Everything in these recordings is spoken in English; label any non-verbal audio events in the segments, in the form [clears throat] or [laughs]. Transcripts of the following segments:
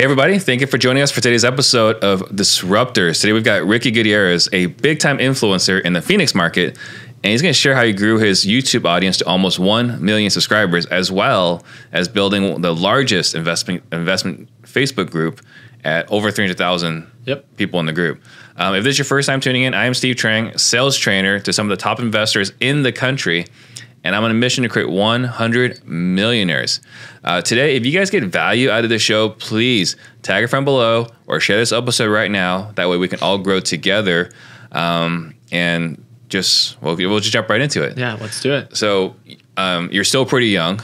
Hey, everybody. Thank you for joining us for today's episode of Disruptors. Today, we've got Ricky Gutierrez, a big time influencer in the Phoenix market, and he's going to share how he grew his YouTube audience to almost 1 million subscribers, as well as building the largest investment, investment Facebook group at over 300,000 Yep. people in the group. Um, if this is your first time tuning in, I am Steve Trang, sales trainer to some of the top investors in the country, and I'm on a mission to create 100 millionaires. Uh, today, if you guys get value out of the show, please tag a friend below or share this episode right now. That way, we can all grow together. Um, and just we'll, we'll just jump right into it. Yeah, let's do it. So, um, you're still pretty young,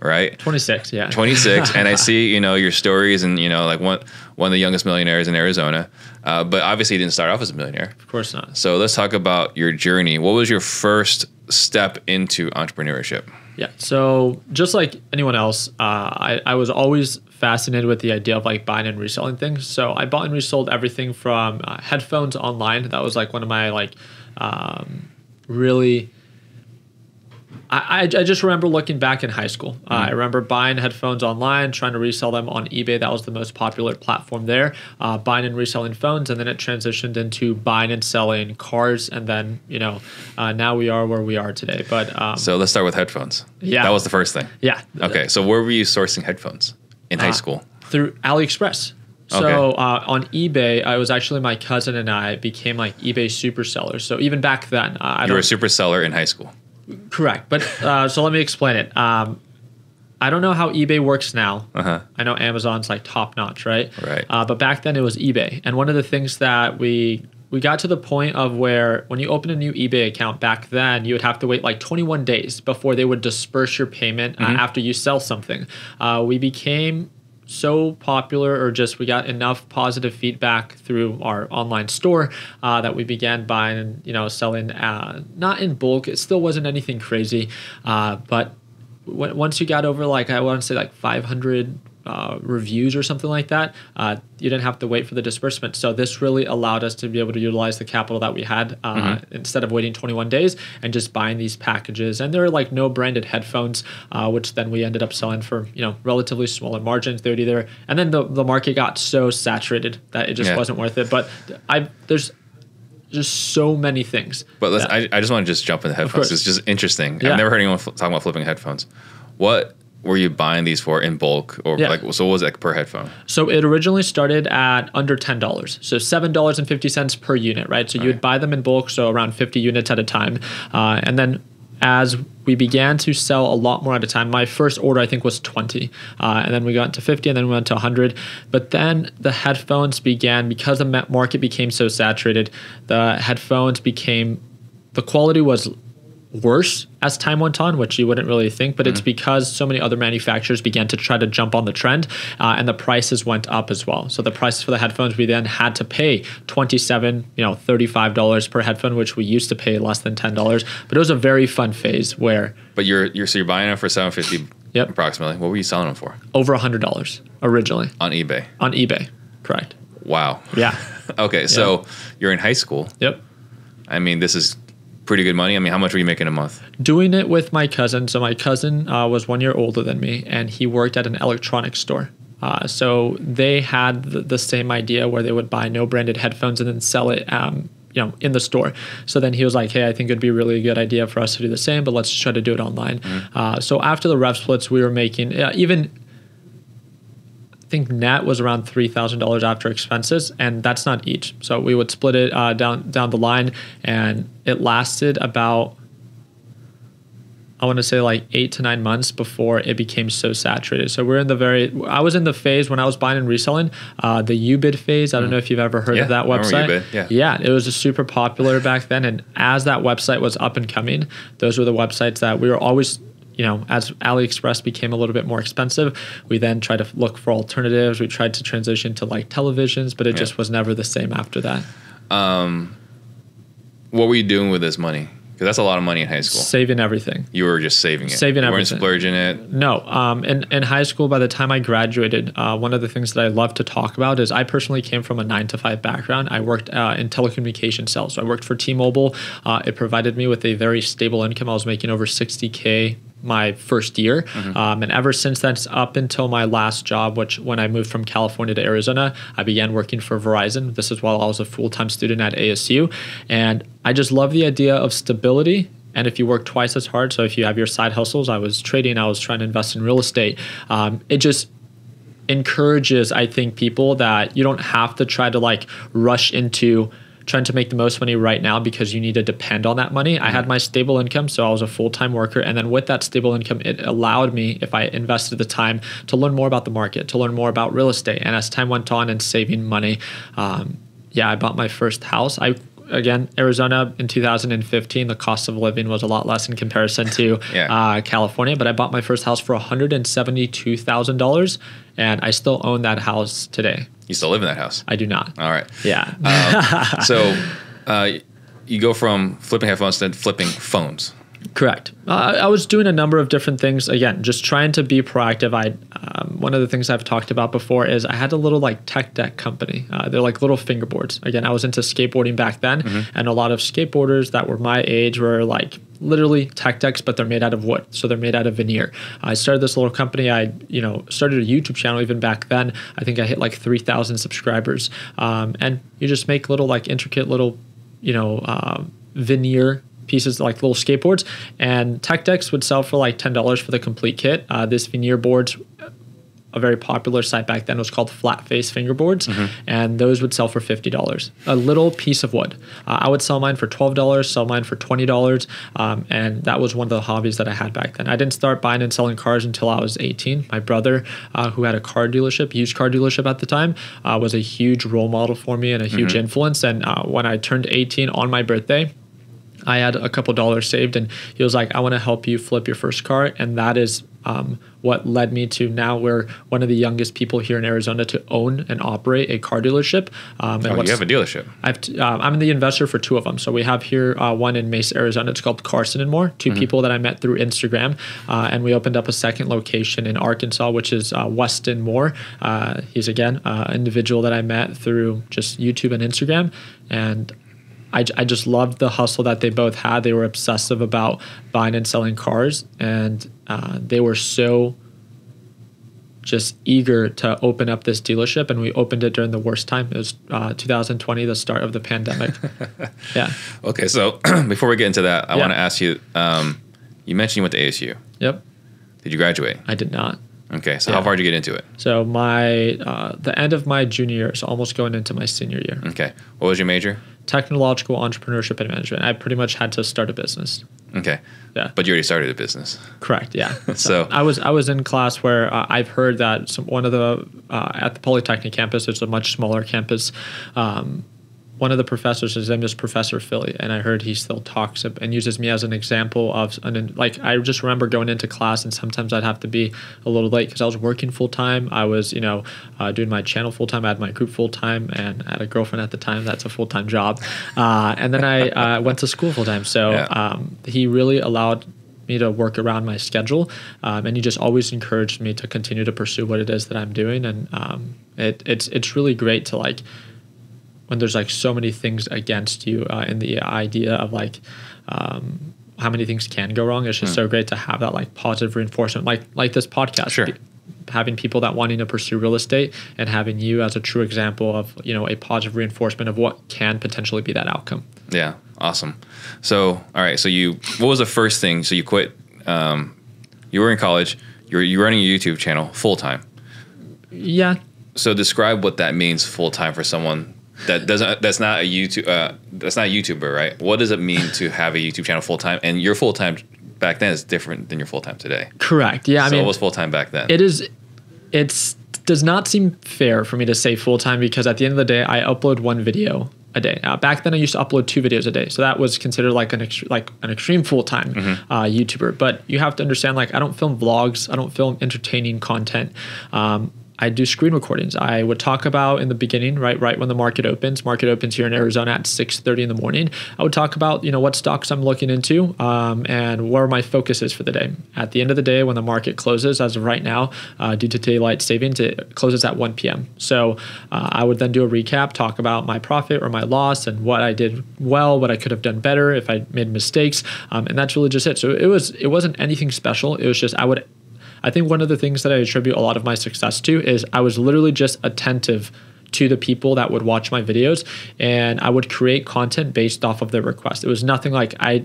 right? 26, yeah. 26 [laughs] and i see you know your stories and you know like one one of the youngest millionaires in arizona uh, but obviously you didn't start off as a millionaire Of course not. so let's talk about your journey what was your first step into entrepreneurship Yeah. So just like anyone else, uh, I, I was always fascinated with the idea of like buying and reselling things. So I bought and resold everything from uh, headphones online. That was like one of my like um, really. I, I, I just remember looking back in high school. Uh, I remember buying headphones online, trying to resell them on eBay. That was the most popular platform there. Uh, buying and reselling phones, and then it transitioned into buying and selling cars, and then you know, uh, now we are where we are today. But um, so let's start with headphones Yeah. that was the first thing yeah, okay so where were you sourcing headphones in high Uh, school through AliExpress. So Okay. uh, on eBay, I was actually my cousin and I became like eBay super sellers. So even back then, uh, I you were a super seller in high school correct. But uh, so let me explain it. Um, I don't know how eBay works now. uh-huh I know Amazon's like top notch, right? Right. Uh, but back then it was eBay, and one of the things that we we got to the point of where when you open a new eBay account back then, you would have to wait like 21 days before they would disperse your payment uh, after you sell something. Uh, we became so popular or just we got enough positive feedback through our online store uh, that we began buying and you know selling uh, not in bulk. It still wasn't anything crazy uh, but w- once you got over like I want to say like 500 uh, reviews or something like that, uh, you didn't have to wait for the disbursement. So this really allowed us to be able to utilize the capital that we had uh, instead of waiting 21 days and just buying these packages. And they're like no branded headphones, uh, which then we ended up selling for you know relatively smaller margins. They would either and then the the market got so saturated that it just Yeah. wasn't worth it. But I there's just so many things. but let's that- I, I just want to just jump in the headphones it's just interesting Yeah. i've never heard anyone f- talking about flipping headphones what were you buying these for in bulk or Yeah. like so what was it like per headphone So it originally started at under ten dollars, so seven dollars and fifty cents per unit, right? So you would buy them in bulk, so around fifty units at a time, uh, and then as we began to sell a lot more at a time, my first order I think was twenty, uh, and then we got to fifty, and then we went to hundred. But then the headphones began because the market became so saturated. The headphones became the quality was worse as time went on, which you wouldn't really think, but it's because so many other manufacturers began to try to jump on the trend, uh, and the prices went up as well. So the prices for the headphones we then had to pay twenty seven, you know, thirty five dollars per headphone, which we used to pay less than ten dollars. But it was a very fun phase where but you're you're so you're buying them for 750 Yep. approximately what were you selling them for over a hundred dollars originally on ebay on eBay. Correct. wow Yeah. [laughs] Okay, so you're in high school. Yep. I mean, this is pretty good money. I mean, how much were you making a month? doing it with my cousin. So my cousin uh, was one year older than me, and he worked at an electronics store. Uh, so they had the, the same idea where they would buy no branded headphones and then sell it. Um, you know, in the store. So then he was like, "Hey, I think it'd be really a good idea for us to do the same, but let's just try to do it online." Uh, so after the rev splits, we were making uh, even think net was around three thousand dollars after expenses, and that's not each. So we would split it uh, down down the line, and it lasted about I want to say like eight to nine months before it became so saturated. So we're in the very I was in the phase when I was buying and reselling uh, the Ubid phase. I don't know if you've ever heard Yeah, of that website. Yeah. yeah, it was super popular back then, and as that website was up and coming, those were the websites that we were always you know, as AliExpress became a little bit more expensive, we then tried to look for alternatives. We tried to transition to like televisions, but it Yeah. just was never the same after that. What were you doing with this money? Because that's a lot of money in high school. Saving everything. You were just saving it. Saving you weren't splurging it. No, um, in, in high school, by the time I graduated, uh, one of the things that I love to talk about is I personally came from a nine to five background. I worked uh, in telecommunication sales. So I worked for T Mobile. Uh, it provided me with a very stable income. I was making over 60K my first year. Um, and ever since that's up until my last job, which when I moved from California to Arizona, I began working for Verizon. This is while I was a full time student at ASU. And I just love the idea of stability. And if you work twice as hard, so if you have your side hustles, I was trading, I was trying to invest in real estate, um, it just encourages, I think, people that you don't have to try to like rush into trying to make the most money right now because you need to depend on that money. I had my stable income, so I was a full time worker. And then with that stable income, it allowed me, if I invested the time, to learn more about the market, to learn more about real estate. And as time went on and saving money, um, yeah, I bought my first house. I again, Arizona in 2015, the cost of living was a lot less in comparison to [laughs] Yeah. uh, California. But I bought my first house for $172,000, and I still own that house today. You still live in that house. I do not. All right. Yeah. [laughs] So uh, you go from flipping headphones to flipping phones. Correct. Uh, I was doing a number of different things. Again, just trying to be proactive. I um, one of the things I've talked about before is I had a little like tech deck company. Uh, they're like little fingerboards. Again, I was into skateboarding back then, and a lot of skateboarders that were my age were like literally tech decks, but they're made out of wood, so they're made out of veneer. I started this little company. I you know started a YouTube channel even back then. I think I hit like three thousand subscribers, um, and you just make little like intricate little you know uh, veneer pieces like little skateboards and tech decks would sell for like $10 for the complete kit. Uh, this veneer boards a very popular site back then was called flat face fingerboards and those would sell for $50 a little piece of wood. Uh, i would sell mine for $12 sell mine for $20 um, and that was one of the hobbies that i had back then. I didn't start buying and selling cars until i was 18 my brother uh, who had a car dealership used car dealership at the time uh, was a huge role model for me and a huge influence and uh, when i turned 18 on my birthday I had a couple dollars saved, and he was like, "I want to help you flip your first car," and that is um, what led me to now we're one of the youngest people here in Arizona to own and operate a car dealership. Um, and Oh, you have a dealership. I've t- um, I'm the investor for two of them. So we have here uh, one in Mesa, Arizona. It's called Carson and More. 2 people that I met through Instagram, uh, and we opened up a second location in Arkansas, which is uh, Weston Moore. Uh, he's again uh, an individual that I met through just YouTube and Instagram, and. I, I just loved the hustle that they both had. They were obsessive about buying and selling cars, and uh, they were so just eager to open up this dealership and we opened it during the worst time it was uh, 2020 the start of the pandemic [laughs] yeah Okay, so [clears throat] before we get into that, I Yeah. want to ask you. Um, you mentioned you went to ASU. yep Did you graduate? i did not Okay, so Yeah. how far did you get into it? so my uh, the end of my junior year so almost going into my senior year Okay, what was your major? Technological entrepreneurship and management i pretty much had to start a business Okay, yeah but you already started a business. Correct. Yeah. [laughs] So- I was I was in class where uh, I've heard that some, one of the uh, at the Polytechnic campus, it's a much smaller campus. Um, one of the professors, his name is Professor Philly, and I heard he still talks and uses me as an example of an like I just remember going into class and sometimes I'd have to be a little late because I was working full time. I was you know uh, doing my channel full time. I had my group full time, and I had a girlfriend at the time. That's a full time job, uh, and then I uh, [laughs] went to school full time. So Yeah. um, he really allowed me to work around my schedule, um, and he just always encouraged me to continue to pursue what it is that I'm doing, and um, it, it's it's really great to like when there's like so many things against you uh, in the idea of like um, how many things can go wrong. It's just so great to have that like positive reinforcement, like like this podcast. Sure. Having people that wanting to pursue real estate and having you as a true example of you know a positive reinforcement of what can potentially be that outcome. Yeah, awesome. So, all right. So you, what was the first thing? So you quit. Um, you were in college. You were you were running a YouTube channel full time. Yeah, So describe what that means full time for someone that doesn't. That's not a YouTube. Uh, that's not a YouTuber, right? What does it mean to have a YouTube channel full time? And your full time back then is different than your full time today. correct. Yeah, I so mean it was full time back then. it is it's does not seem fair for me to say full time because at the end of the day I upload one video a day. Uh, back then I used to upload two videos a day, so that was considered like an ext- like an extreme full time uh, YouTuber. But you have to understand like I don't film vlogs, I don't film entertaining content. Um, I do screen recordings. I would talk about in the beginning, right, right when the market opens. Market opens here in Arizona at 6:30 in the morning. I would talk about you know what stocks I'm looking into um, and where my focus is for the day. At the end of the day, when the market closes, as of right now, uh, due to daylight savings, it closes at 1 p.m. So uh, I would then do a recap, talk about my profit or my loss, and what I did well, what I could have done better if I made mistakes, um, and that's really just it. So it was it wasn't anything special. It was just I would I think one of the things that I attribute a lot of my success to is I was literally just attentive to the people that would watch my videos and I would create content based off of their request. It was nothing like I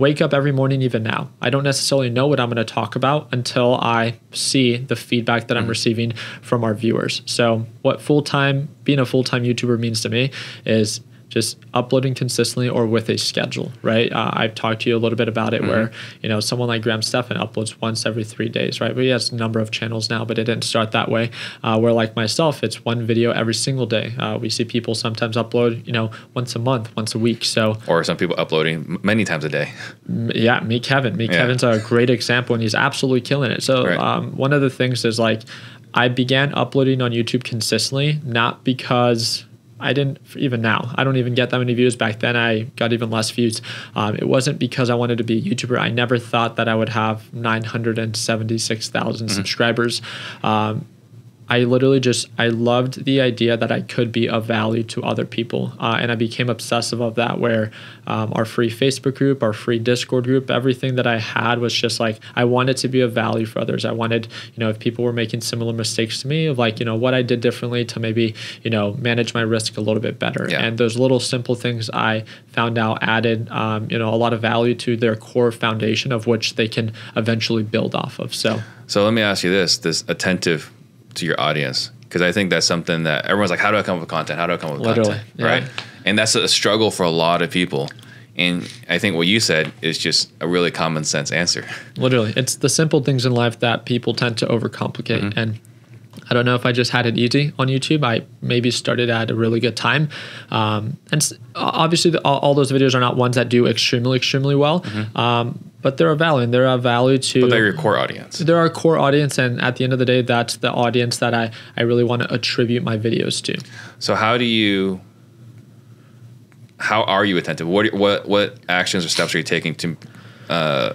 wake up every morning even now. I don't necessarily know what I'm going to talk about until I see the feedback that I'm mm-hmm. receiving from our viewers. So, what full-time being a full-time YouTuber means to me is just uploading consistently or with a schedule, right? Uh, I've talked to you a little bit about it mm-hmm. where, you know, someone like Graham Stephan uploads once every three days, right? But he has a number of channels now, but it didn't start that way. Uh, where like myself, it's one video every single day. Uh, we see people sometimes upload, you know, once a month, once a week. So, or some people uploading many times a day. Yeah, me, Kevin. Me, yeah. Kevin's a great example and he's absolutely killing it. So, right. um, one of the things is like, I began uploading on YouTube consistently, not because I didn't even now. I don't even get that many views. Back then, I got even less views. Um, it wasn't because I wanted to be a YouTuber. I never thought that I would have 976,000 mm-hmm. subscribers. Um, I literally just I loved the idea that I could be of value to other people, uh, and I became obsessive of that. Where um, our free Facebook group, our free Discord group, everything that I had was just like I wanted to be of value for others. I wanted, you know, if people were making similar mistakes to me, of like you know what I did differently to maybe you know manage my risk a little bit better. Yeah. And those little simple things I found out added um, you know a lot of value to their core foundation of which they can eventually build off of. So. So let me ask you this: this attentive to your audience because I think that's something that everyone's like, how do I come up with content? How do I come up with Literally, content? Yeah. Right. And that's a struggle for a lot of people. And I think what you said is just a really common sense answer. Literally, it's the simple things in life that people tend to overcomplicate. Mm-hmm. And I don't know if I just had it easy on YouTube. I maybe started at a really good time. Um, and obviously, the, all, all, those videos are not ones that do extremely, extremely well. Mm-hmm. Um, but they're a value and they're a value to but they're your core audience they're our core audience and at the end of the day that's the audience that i, I really want to attribute my videos to so how do you how are you attentive what what what actions or steps are you taking to uh,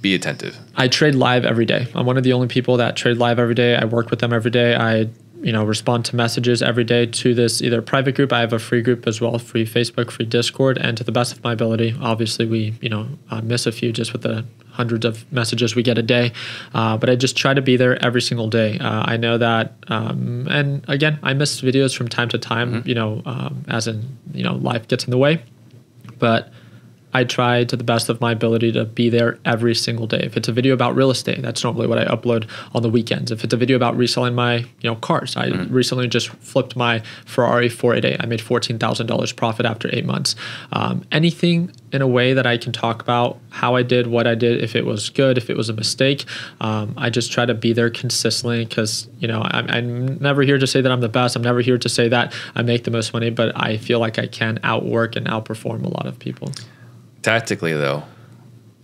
be attentive. I trade live every day. I'm one of the only people that trade live every day. I work with them every day. I you know respond to messages every day to this either private group. I have a free group as well free facebook free discord and to the best of my ability obviously we you know uh, miss a few just with the hundreds of messages we get a day. Uh, but i just try to be there every single day. Uh, i know that um, and again i miss videos from time to time mm-hmm. you know um, as in you know life gets in the way. But I try to the best of my ability to be there every single day. If it's a video about real estate, that's normally what I upload on the weekends. If it's a video about reselling my, you know, cars, I mm-hmm. recently just flipped my Ferrari 488. I made fourteen thousand dollars profit after eight months. Um, anything in a way that I can talk about how I did, what I did, if it was good, if it was a mistake. Um, I just try to be there consistently because you know I'm, I'm never here to say that I'm the best. I'm never here to say that I make the most money, but I feel like I can outwork and outperform a lot of people tactically though,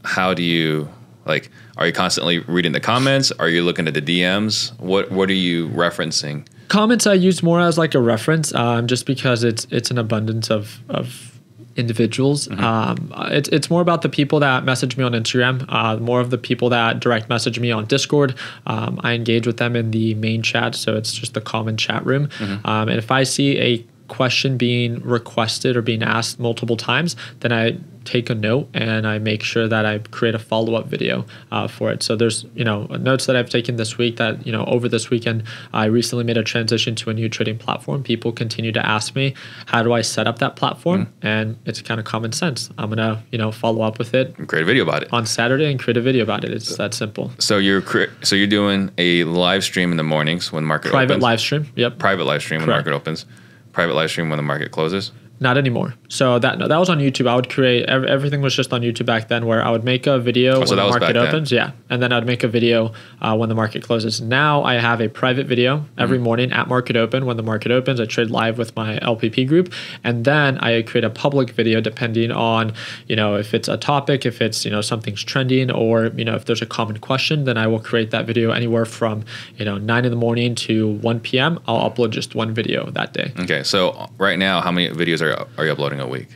how do you like? Are you constantly reading the comments? Are you looking at the DMs? What What are you referencing? Comments I use more as like a reference, um, just because it's it's an abundance of of individuals. Mm-hmm. Um, it's it's more about the people that message me on Instagram, uh, more of the people that direct message me on Discord. Um, I engage with them in the main chat, so it's just the common chat room. Mm-hmm. Um, and if I see a question being requested or being asked multiple times, then I take a note and I make sure that I create a follow up video uh, for it. So there's you know notes that I've taken this week that you know over this weekend I recently made a transition to a new trading platform. People continue to ask me how do I set up that platform, mm. and it's kind of common sense. I'm gonna you know follow up with it, and create a video about it on Saturday, and create a video about it. It's that simple. So you're cre- so you're doing a live stream in the mornings when market private opens. live stream. Yep, private live stream Correct. when market opens private live stream when the market closes? Not anymore. So that that was on YouTube. I would create ev- everything was just on YouTube back then, where I would make a video Oh, when that the market back then. opens, yeah, and then I'd make a video uh, when the market closes. Now I have a private video every Mm-hmm. morning at market open. When the market opens, I trade live with my LPP group, and then I create a public video depending on you know if it's a topic, if it's you know something's trending, or you know if there's a common question, then I will create that video anywhere from you know nine in the morning to one p.m. I'll upload just one video that day. Okay, so right now, how many videos are you, are you uploading a week?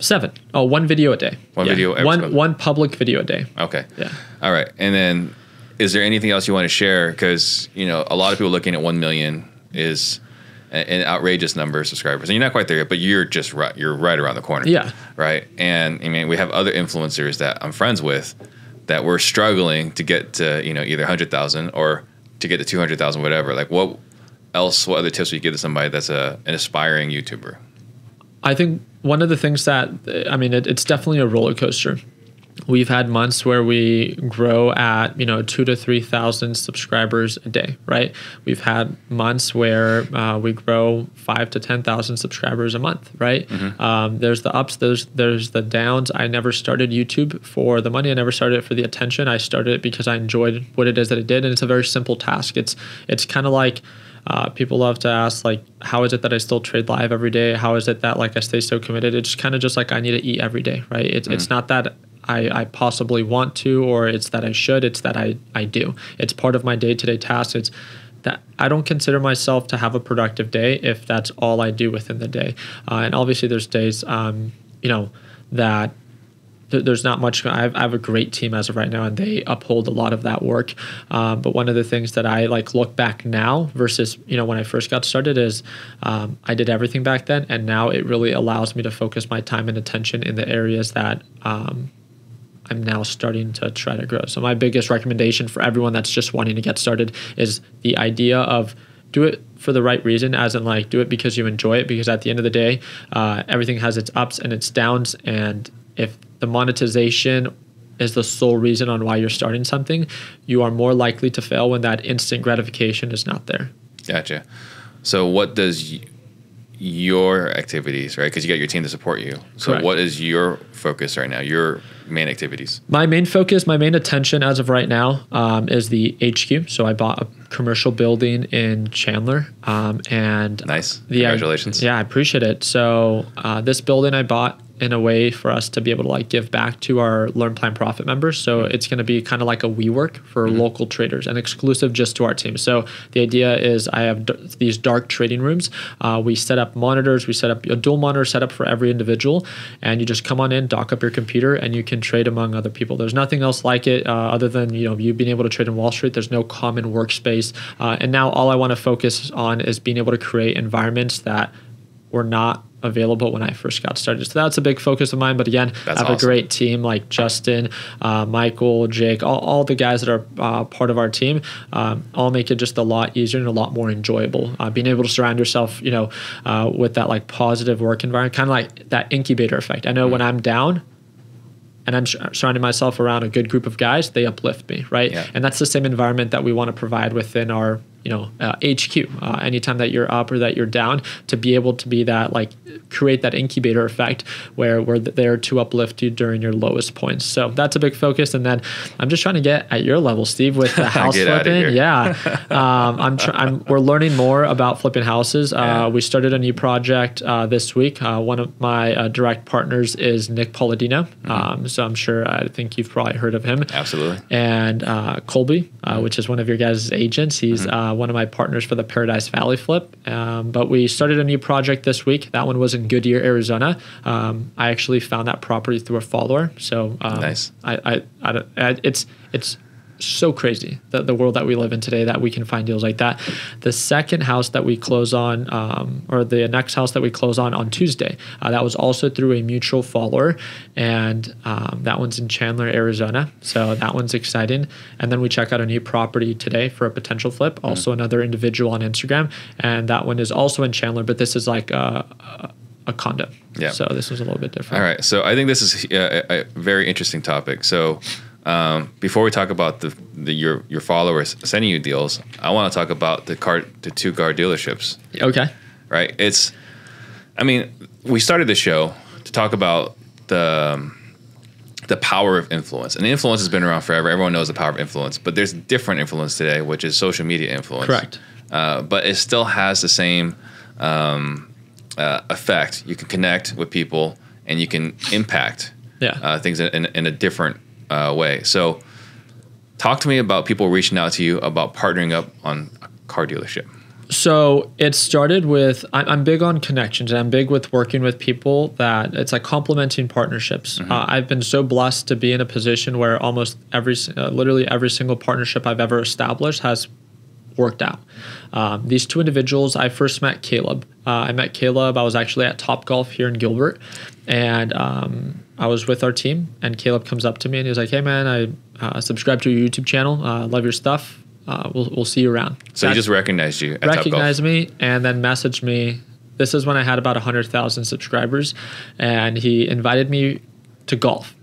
Seven. Oh, one video a day. One Yeah. video every One single- one public video a day. Okay. Yeah. All right. And then, is there anything else you want to share? Because you know, a lot of people looking at one million is an outrageous number of subscribers, and you're not quite there yet, but you're just right. You're right around the corner. Yeah. Right. And I mean, we have other influencers that I'm friends with that we're struggling to get to, you know, either hundred thousand or to get to two hundred thousand, whatever. Like, what else? What other tips would you give to somebody that's a an aspiring YouTuber? I think one of the things that I mean, it, it's definitely a roller coaster. We've had months where we grow at you know two to three thousand subscribers a day, right? We've had months where uh, we grow five to ten thousand subscribers a month, right? Um, there's the ups, there's there's the downs. I never started YouTube for the money. I never started it for the attention. I started it because I enjoyed what it is that it did, and it's a very simple task. It's it's kind of like uh, people love to ask like how is it that i still trade live every day? How is it that like i stay so committed? It's kind of just like i need to eat every day right? It's, it's not that I, I possibly want to or it's that i should it's that i, I do. It's part of my day-to-day task. it's that i don't consider myself to have a productive day if that's all i do within the day. Uh, and obviously there's days um, you know that th- there's not much. I have, I have a great team as of right now, and they uphold a lot of that work. Um, but one of the things that I like look back now versus you know when I first got started is um, I did everything back then, and now it really allows me to focus my time and attention in the areas that. Um, I'm now starting to try to grow. So my biggest recommendation for everyone that's just wanting to get started is the idea of do it for the right reason, as in like do it because you enjoy it. Because at the end of the day, uh, everything has its ups and its downs, and if the monetization is the sole reason on why you're starting something, you are more likely to fail when that instant gratification is not there. Gotcha. So, what does your activities, right? Because you got your team to support you. So, Correct. what is your focus right now? Your main activities? My main focus, my main attention as of right now, um, is the HQ. So I bought a commercial building in Chandler, um, and Nice. the- Congratulations. Yeah, I appreciate it. So uh, this building I bought in a way for us to be able to like give back to our Learn Plan Profit members. So it's going to be kind of like a WeWork for local traders and exclusive just to our team. So the idea is I have d- these dark trading rooms. Uh, we set up monitors. We set up a dual monitor setup for every individual, and you just come on in, dock up your computer, and you can trade among other people. There's nothing else like it uh, other than you know you being able to trade in Wall Street. There's no common workspace, uh, and now all I want to focus on is being able to create environments that were not available when I first got started. So that's a big focus of mine. But again, That's I have awesome. a great team like Justin, uh, Michael, Jake, all, all the guys that are uh, part of our team. Um, all make it just a lot easier and a lot more enjoyable. Uh, being able to surround yourself, you know, uh, with that like positive work environment, kind of like that incubator effect. I know when I'm down, and I'm surrounding myself around a good group of guys, they uplift me, right? Yeah. And that's the same environment that we want to provide within our, you know, uh, HQ. Uh, anytime that you're up or that you're down, to be able to be that, like, create that incubator effect where we're there to uplift you during your lowest points. So that's a big focus. And then I'm just trying to get at your level, Steve, with the [laughs] house flipping. Yeah, um, I'm, tr- I'm. We're learning more about flipping houses. Uh, Yeah. We started a new project uh, this week. Uh, one of my uh, direct partners is Nick Palladino. Mm-hmm. Um, so I'm sure I think you've probably heard of him. Absolutely. And uh, Colby, uh, which is one of your guys' agents. He's Mm-hmm. Uh, one of my partners for the Paradise Valley flip. Um, but we started a new project this week. That one was in Goodyear, Arizona. Um, I actually found that property through a follower. So um, Nice. I, I, I, I- it's it's so crazy that the world that we live in today that we can find deals like that. The second house that we close on, um, or the next house that we close on on Tuesday, uh, that was also through a mutual follower, and um, that one's in Chandler, Arizona. So that one's exciting. And then we check out a new property today for a potential flip. Also another individual on Instagram, and that one is also in Chandler, but this is like a, a, a condo. Yeah. So this was a little bit different. All right. So I think this is a, a very interesting topic. So um, before we talk about the, the your your followers sending you deals, I want to talk about the car the two car dealerships. Okay. Right. It's, I mean, we started the show to talk about the um, the power of influence, and influence has been around forever. Everyone knows the power of influence, but there's different influence today, which is social media influence. Correct. Uh, but it still has the same um, uh, effect. You can connect with people, and you can impact Yeah. uh, things in, in a different uh, way. So, talk to me about people reaching out to you about partnering up on a car dealership. So it started with I'm big on connections. and I'm big with working with people that it's like complementing partnerships. Uh, I've been so blessed to be in a position where almost every, uh, literally every single partnership I've ever established has worked out. Um, these two individuals, I first met Caleb. Uh, I met Caleb. I was actually at Top Golf here in Gilbert, and um, I was with our team. And Caleb comes up to me and he was like, "Hey man, I uh, subscribe to your YouTube channel. Uh, love your stuff. Uh, we'll we'll see you around." So he just recognized you at Top Golf. recognized me and then messaged me. This is when I had about 100,000 subscribers, and he invited me to golf.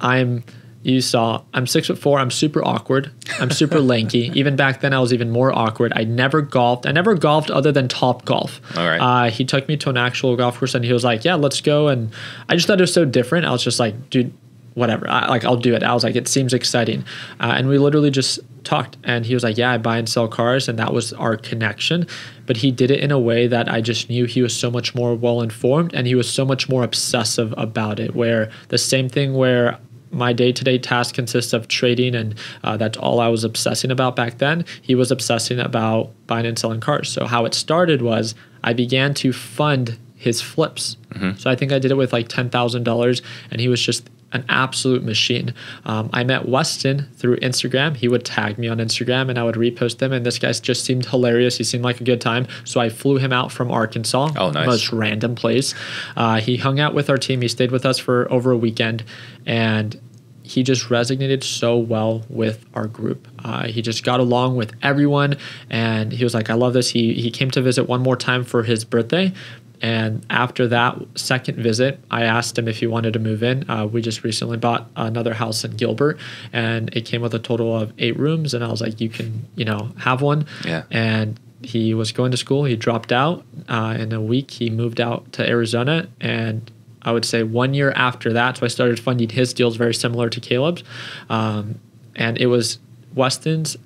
I'm, you saw, I'm six foot four. I'm super awkward. I'm super [laughs] lanky. Even back then, I was even more awkward. I never golfed. I never golfed other than Top Golf. All right. Uh, he took me to an actual golf course, and he was like, "Yeah, let's go." And I just thought it was so different. I was just like, "Dude, whatever. I, like I'll do it. I was like, it seems exciting, uh, and we literally just talked. And he was like, yeah, I buy and sell cars, and that was our connection. But he did it in a way that I just knew he was so much more well informed, and he was so much more obsessive about it. Where the same thing where my day-to-day task consists of trading and uh, that's all i was obsessing about back then. He was obsessing about buying and selling cars. So how it started was i began to fund his flips. So i think i did it with like $10000 and he was just an absolute machine. Um, I met Weston through Instagram. He would tag me on Instagram and I would repost them. And this guy just seemed hilarious. He seemed like a good time. So I flew him out from Arkansas. Oh, nice. Most random place. Uh, he hung out with our team. He stayed with us for over a weekend. And he just resonated so well with our group. Uh, he just got along with everyone, and he was like, "I love this." He he came to visit one more time for his birthday, and after that second visit, I asked him if he wanted to move in. Uh, we just recently bought another house in Gilbert, and it came with a total of eight rooms, and I was like, "You can, you know, have one." Yeah. And he was going to school. He dropped out. Uh, in a week, he moved out to Arizona, and I would say one year after that, so I started funding his deals very similar to Caleb's. Um, and it was Weston's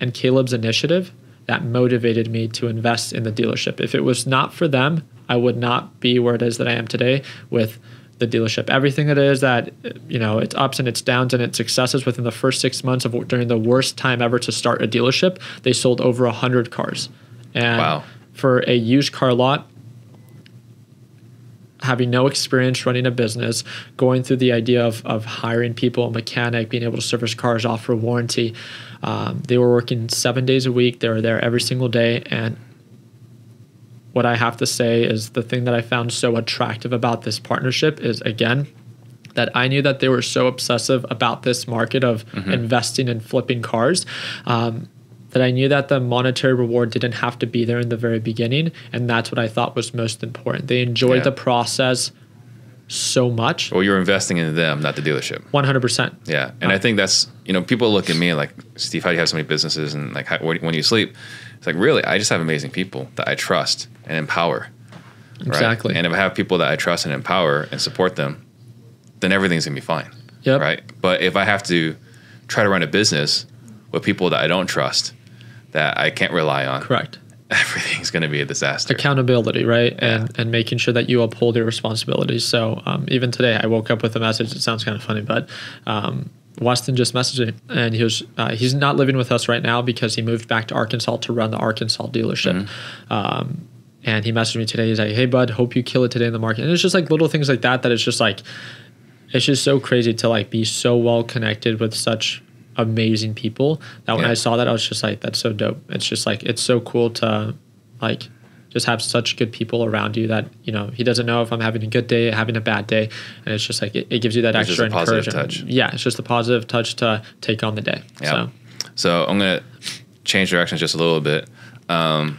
and Caleb's initiative that motivated me to invest in the dealership. If it was not for them, I would not be where it is that I am today with the dealership. Everything it is that, you know, its ups and its downs and its successes within the first six months of during the worst time ever to start a dealership, they sold over 100 cars. And Wow. for a used car lot, having no experience running a business, going through the idea of, of hiring people, a mechanic, being able to service cars, offer warranty. Um, they were working seven days a week. They were there every single day. And what I have to say is the thing that I found so attractive about this partnership is again, that I knew that they were so obsessive about this market of investing and flipping cars. Um, that I knew that the monetary reward didn't have to be there in the very beginning. And that's what I thought was most important. They enjoyed Yeah. the process so much. Well, you're investing in them, not the dealership. 100%. Yeah, and I think that's you know people look at me like Steve, how do you have so many businesses and like how, when you sleep? It's like really, I just have amazing people that I trust and empower. right? Exactly. And if I have people that I trust and empower and support them, then everything's gonna be fine. Yep. Right. But if I have to try to run a business with people that I don't trust, that I can't rely on, Correct. [laughs] everything's gonna be a disaster. accountability, right? And and making sure that you uphold your responsibilities. So um, even today, I woke up with a message. It sounds kind of funny, but um, Weston just messaged me, and he was uh, he's not living with us right now because he moved back to Arkansas to run the Arkansas dealership. Um, and he messaged me today. He's like, "Hey, bud, hope you kill it today in the market." And it's just like little things like that. That it's just like it's just so crazy to like be so well connected with such amazing people that when Yeah. I saw that I was just like that's so dope. It's just like it's so cool to like just have such good people around you that you know he doesn't know if I'm having a good day, having a bad day, and it's just like it, it gives you that It's just extra a positive encouragement. touch. Yeah, it's just a positive touch to take on the day. Yeah. So So I'm gonna change directions just a little bit. Um,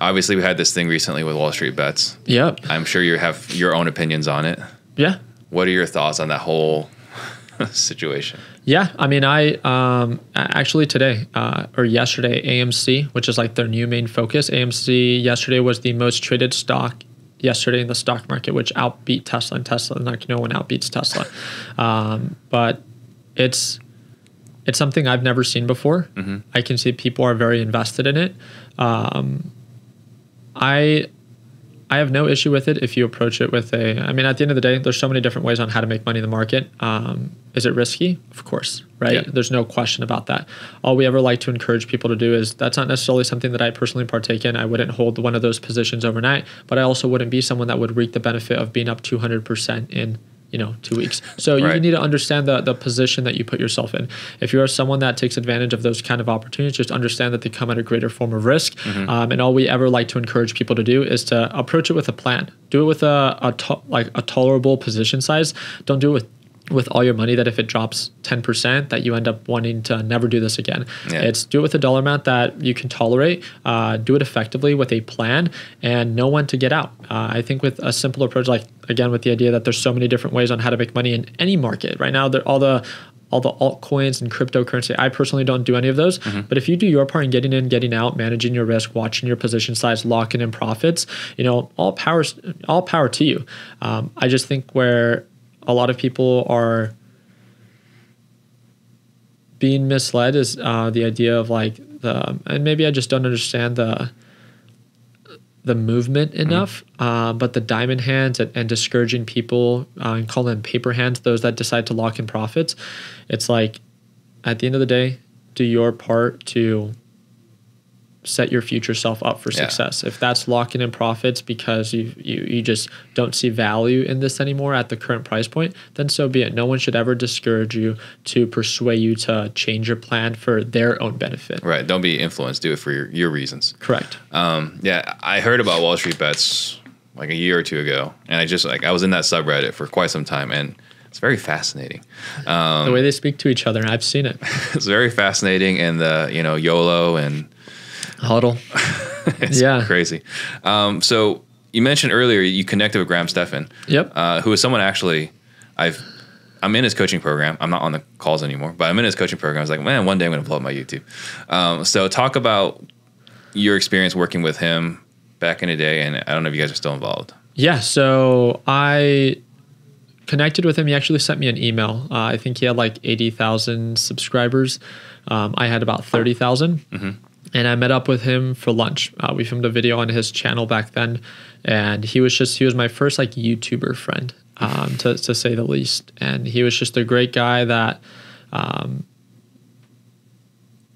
obviously, we had this thing recently with Wall Street bets. yep, I'm sure you have your own opinions on it. yeah. What are your thoughts on that whole [laughs] situation? Yeah, I mean, I um, actually today uh, or yesterday, AMC, which is like their new main focus. AMC yesterday was the most traded stock yesterday in the stock market, which outbeat Tesla, and Tesla, like no one outbeats Tesla. Um, but it's it's something I've never seen before. Mm-hmm. I can see people are very invested in it. Um, I I have no issue with it if you approach it with a. I mean, at the end of the day, there's so many different ways on how to make money in the market. Um, is it risky? Of course, right? Yeah. There's no question about that. All we ever like to encourage people to do is that's not necessarily something that I personally partake in. I wouldn't hold one of those positions overnight, but I also wouldn't be someone that would reap the benefit of being up 200% in you know two weeks. So you Right. need to understand the, the position that you put yourself in. If you're someone that takes advantage of those kind of opportunities just understand that they come at a greater form of risk. Um, and all we ever like to encourage people to do is to approach it with a plan. Do it with a, a to- like a tolerable position size. Don't do it with with all your money that if it drops 10% that you end up wanting to never do this again. Yeah. it's do it with a dollar amount that you can tolerate uh, do it effectively with a plan and know when to get out. Uh, i think with a simple approach like again with the idea that there's so many different ways on how to make money in any market. Right now there all the all the altcoins and cryptocurrency i personally don't do any of those. But if you do your part in getting in getting out managing your risk watching your position size locking in profits you know all power all power to you. Um, i just think where a lot of people are being misled is uh, the idea of like the and maybe I just don't understand the the movement enough. Uh, but the diamond hands and, and discouraging people uh, and call them paper hands, those that decide to lock in profits. It's like at the end of the day, do your part to set your future self up for Yeah. success. If that's locking in profits because you, you you just don't see value in this anymore at the current price point, then so be it. No one should ever discourage you to persuade you to change your plan for their own benefit. Right. Don't be influenced. Do it for your, your reasons. Correct. Um, yeah, I heard about Wall Street bets like a year or two ago, and I just like I was in that subreddit for quite some time, and it's very fascinating. the way they speak to each other, and I've seen it. [laughs] It's very fascinating, and the you know YOLO and HODL. [laughs] it's Yeah. crazy. Um, so you mentioned earlier you connected with Graham Stephan, Yep. uh, who is someone actually I've I'm in his coaching program. I'm not on the calls anymore, but I'm in his coaching program. I was like, man, one day I'm going to blow up my YouTube. Um, so talk about your experience working with him back in the day, and I don't know if you guys are still involved. Yeah, so I connected with him. He actually sent me an email. Uh, I think he had like 80,000 subscribers. Um, I had about 30,000. And I met up with him for lunch. Uh, we filmed a video on his channel back then. And he was just, he was my first like YouTuber friend, um, to, to say the least. And he was just a great guy that, um,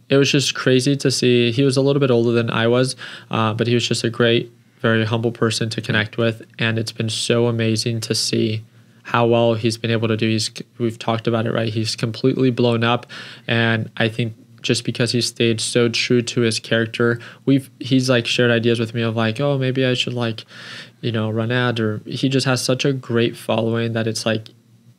it was just crazy to see. He was a little bit older than I was, uh, but he was just a great, very humble person to connect with, and it's been so amazing to see how well he's been able to do. He's we've talked about it, right? He's completely blown up, and I think just because he stayed so true to his character, we've he's like shared ideas with me of like, oh, maybe I should like, you know, run ads, or he just has such a great following that it's like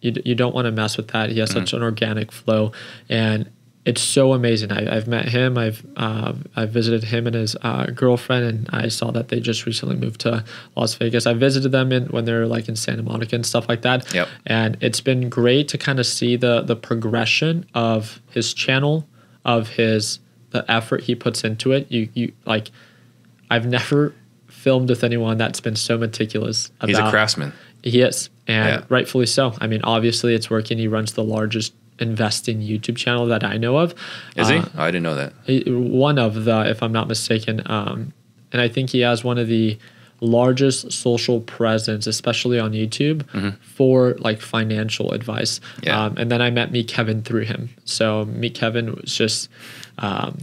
you, you don't want to mess with that. He has such an organic flow, and it's so amazing. I, I've met him. I've uh, I've visited him and his uh, girlfriend, and I saw that they just recently moved to Las Vegas. I visited them in when they're like in Santa Monica and stuff like that. Yep. And it's been great to kind of see the the progression of his channel, of his the effort he puts into it. You you like, I've never filmed with anyone that's been so meticulous. About, He's a craftsman. he is, and Yeah. rightfully so. I mean, obviously, it's working. He runs the largest investing YouTube channel that I know of. Is he? Uh, Oh, I didn't know that. he- One of the, if I'm not mistaken, um, and I think he has one of the largest social presence, especially on YouTube, for like financial advice. Mm-hmm. Yeah. Um, and then I met Meet Kevin through him. So Meet Kevin was just. Um,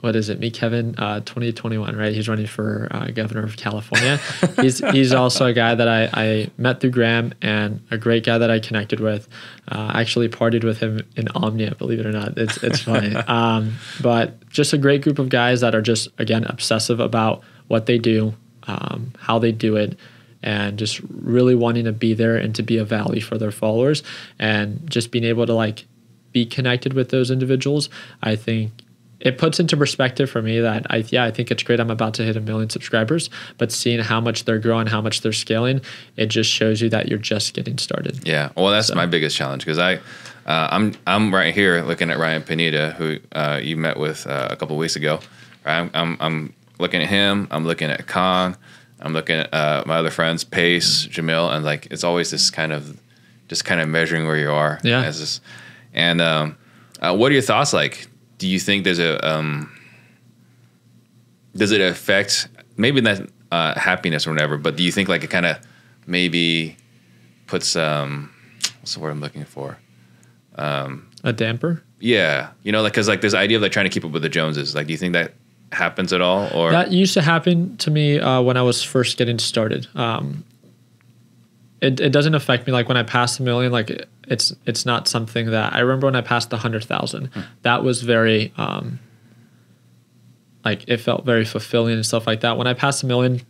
what is it? Meet Kevin, uh, 2021, right? He's running for uh, governor of California. [laughs] he's he's also a guy that I, I met through Graham and a great guy that I connected with. Uh, I actually partied with him in Omnia, believe it or not. It's it's funny. [laughs] um, but just a great group of guys that are just again obsessive about what they do, um, how they do it, and just really wanting to be there and to be a value for their followers, and just being able to like be connected with those individuals. I think it puts into perspective for me that I yeah I think it's great I'm about to hit a million subscribers, but seeing how much they're growing, how much they're scaling, it just shows you that you're just getting started. Yeah, well, that's So- my biggest challenge because I, uh, I'm I'm right here looking at Ryan Pineda, who uh, you met with uh, a couple weeks ago. I'm, I'm I'm looking at him. I'm looking at Kong. I'm looking at uh, my other friends, Pace, Jamil, and like it's always this kind of just kind of measuring where you are. Yeah. As this, and um, uh, what are your thoughts like? Do you think there's a um, does it affect maybe not uh, happiness or whatever, but do you think like it kind of maybe puts um, what's the word I'm looking for? Um, A damper. Yeah, you know, like because like this idea of like trying to keep up with the Joneses. Like, do you think that happens at all? Or That used to happen to me uh, when I was first getting started. Um, it, it doesn't affect me like when I passed a million. Like it- it's it's not something that I remember when I passed the hundred thousand. That was very um, like it felt very fulfilling and stuff like that. When I passed a million,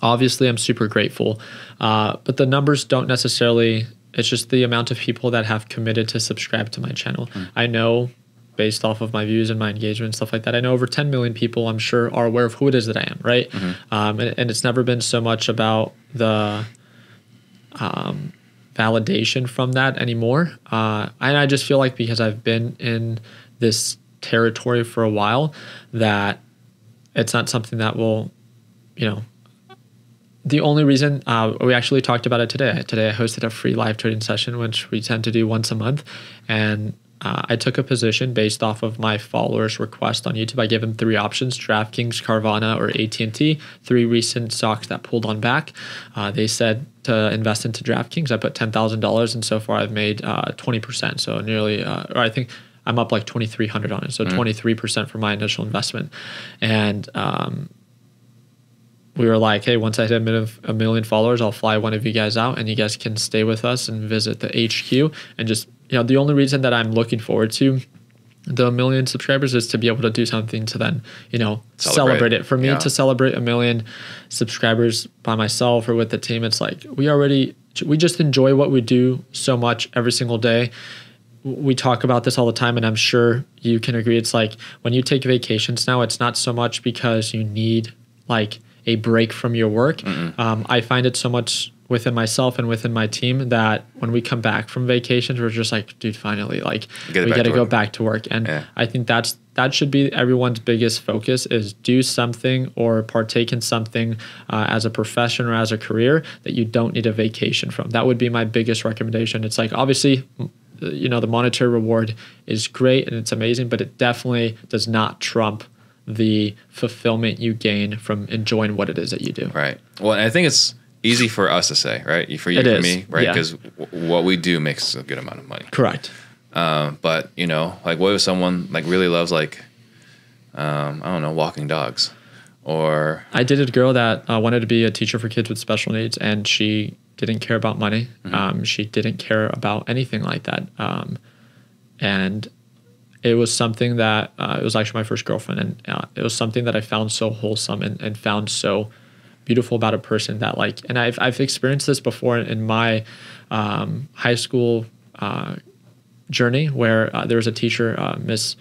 obviously I'm super grateful, uh, but the numbers don't necessarily. It's just the amount of people that have committed to subscribe to my channel. I know based off of my views and my engagement and stuff like that. I know over 10 million people, I'm sure, are aware of who it is that I am, right? Um, and, and it's never been so much about the um, validation from that anymore. Uh, and I just feel like because I've been in this territory for a while, that it's not something that will, you know, the only reason uh, we actually talked about it today. Today, I hosted a free live trading session, which we tend to do once a month, and uh, I took a position based off of my followers' request on YouTube. I gave them three options: DraftKings, Carvana, or AT and T. Three recent stocks that pulled on back. Uh, they said to invest into DraftKings. I put ten thousand dollars, and so far I've made twenty percent. So nearly, uh, or I think. I'm up like 2,300 on it, so 23% for my initial investment, and um, we were like, hey, once I hit a million, a million followers, I'll fly one of you guys out and you guys can stay with us and visit the HQ. And just, you know, the only reason that I'm looking forward to the million subscribers is to be able to do something to then, you know, Celebrate. celebrate, it. For me Yeah. to celebrate a million subscribers by myself or with the team, it's like we already, we just enjoy what we do so much every single day we talk about this all the time and i'm sure you can agree it's like when you take vacations now it's not so much because you need like a break from your work. Um, i find it so much within myself and within my team that when we come back from vacations we're just like dude finally like Get we got to go back to work. And Yeah. i think that's that should be everyone's biggest focus is do something or partake in something uh, as a profession or as a career that you don't need a vacation from. That would be my biggest recommendation. It's like obviously you know the monetary reward is great and it's amazing but it definitely does not trump the fulfillment you gain from enjoying what it is that you do Right. Well, and I think it's easy for us to say, right? For you, It for is, me, right? yeah. Because what we do makes a good amount of money. correct Um, but you know, like, what if someone like really loves like, um, I don't know, walking dogs, or I dated a girl that uh, wanted to be a teacher for kids with special needs, and she didn't care about money. Um, she didn't care about anything like that. Um, and it was something that uh, it was actually my first girlfriend, and uh, it was something that I found so wholesome and, and found so beautiful about a person that like, and I've I've experienced this before in my um, high school uh, journey where uh, there was a teacher, uh, Miss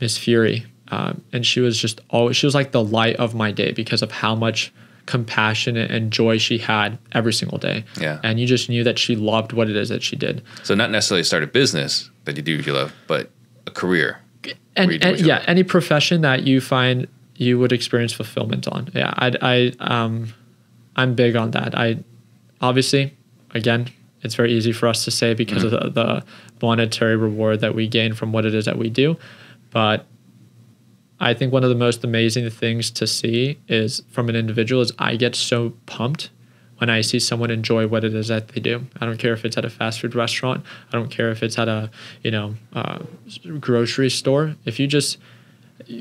Miss Fury, um, and she was just always she was like the light of my day because of how much compassion and joy she had every single day. Yeah. and you just knew that she loved what it is that she did. so not necessarily start a business that you do what you love, but a career. And, Where you do and yeah, any profession that you find you would experience fulfillment on. Yeah, I I um I'm big on that. I obviously again it's very easy for us to say because Mm-hmm. of the, the monetary reward that we gain from what it is that we do, but I think one of the most amazing things to see is from an individual is I get so pumped when I see someone enjoy what it is that they do. I don't care if it's at a fast food restaurant. I don't care if it's at a you know uh, grocery store. If you just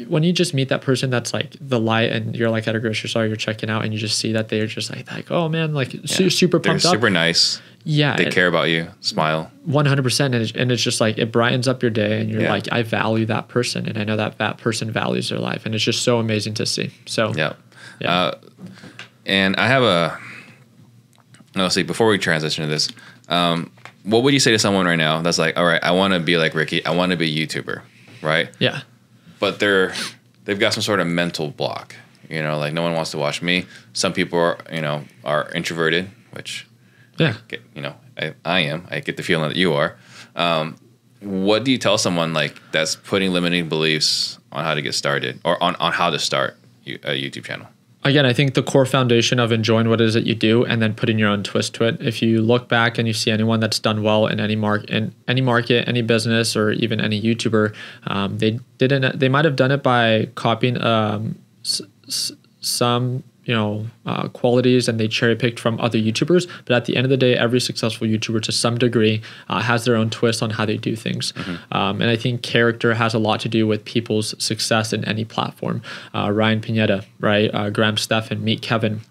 when you just meet that person that's like the light and you're like at a grocery store you're checking out and you just see that they're just like like oh man like su- Yeah. super They're pumped up super nice. yeah They it- care about you. Smile. 100% and it's, and it's just like it brightens up your day and you're Yeah. like i value that person and i know that that person values their life and it's just so amazing to see so Yeah. Yeah. Uh, and I have a. No, see. Before we transition to this, um, what would you say to someone right now that's like, all right, I want to be like Ricky. I want to be a YouTuber, right? yeah But they're they've got some sort of mental block. You know, like no one wants to watch me. Some people are, you know, are introverted, which yeah get, you know, I, I am. I get the feeling that you are. Um, what do you tell someone like that's putting limiting beliefs on how to get started or on, on how to start a YouTube channel? Again, I think the core foundation of enjoying what it is that you do and then putting your own twist to it. If you look back and you see anyone that's done well in any mark in any market, any business, or even any YouTuber, um, they didn't. They might have done it by copying um, some you know uh, qualities and they cherry picked from other YouTubers. But at the end of the day, every successful YouTuber to some degree uh, has their own twist on how they do things. Um, and I think character has a lot to do with people's success in any platform. Uh, Ryan Pineda, right? Uh, Graham Stephan, Meet Kevin.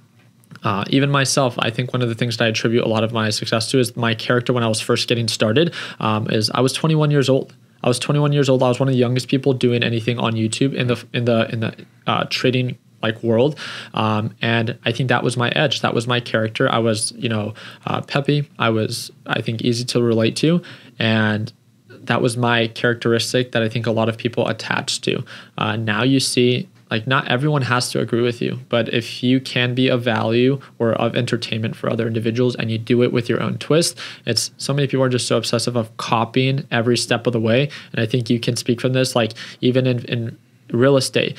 Uh, even myself, I think one of the things that I attribute a lot of my success to is my character when I was first getting started. Um, is I was 21 years old. I was 21 years old. I was one of the youngest people doing anything on YouTube in the in the in the uh, trading like world, um, and I think that was my edge. That was my character. I was you know uh, peppy. I was I think easy to relate to, and that was my characteristic that I think a lot of people attach to. Uh, now you see, like, not everyone has to agree with you, but if you can be of value or of entertainment for other individuals and you do it with your own twist, it's so many people are just so obsessive of copying every step of the way. And I think you can speak from this, like, even in, in real estate,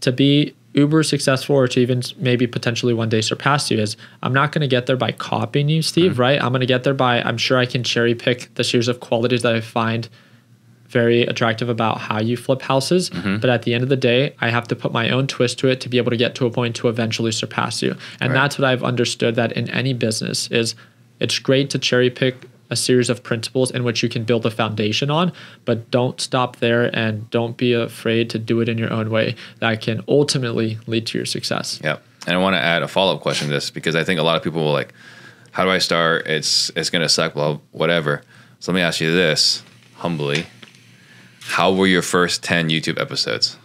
to be uber successful or to even maybe potentially one day surpass you is I'm not going to get there by copying you, Steve, mm-hmm. right? I'm going to get there by I'm sure I can cherry pick the series of qualities that I find very attractive about how you flip houses. Mm-hmm. But at the end of the day, I have to put my own twist to it to be able to get to a point to eventually surpass you. And Right. that's what I've understood that in any business is it's great to cherry pick a series of principles in which you can build a foundation on, but don't stop there and don't be afraid to do it in your own way. That can ultimately lead to your success. Yeah. And I want to add a follow up question to this because I think a lot of people will like, how do I start? It's it's gonna suck, well, whatever. So let me ask you this humbly. How were your first ten YouTube episodes?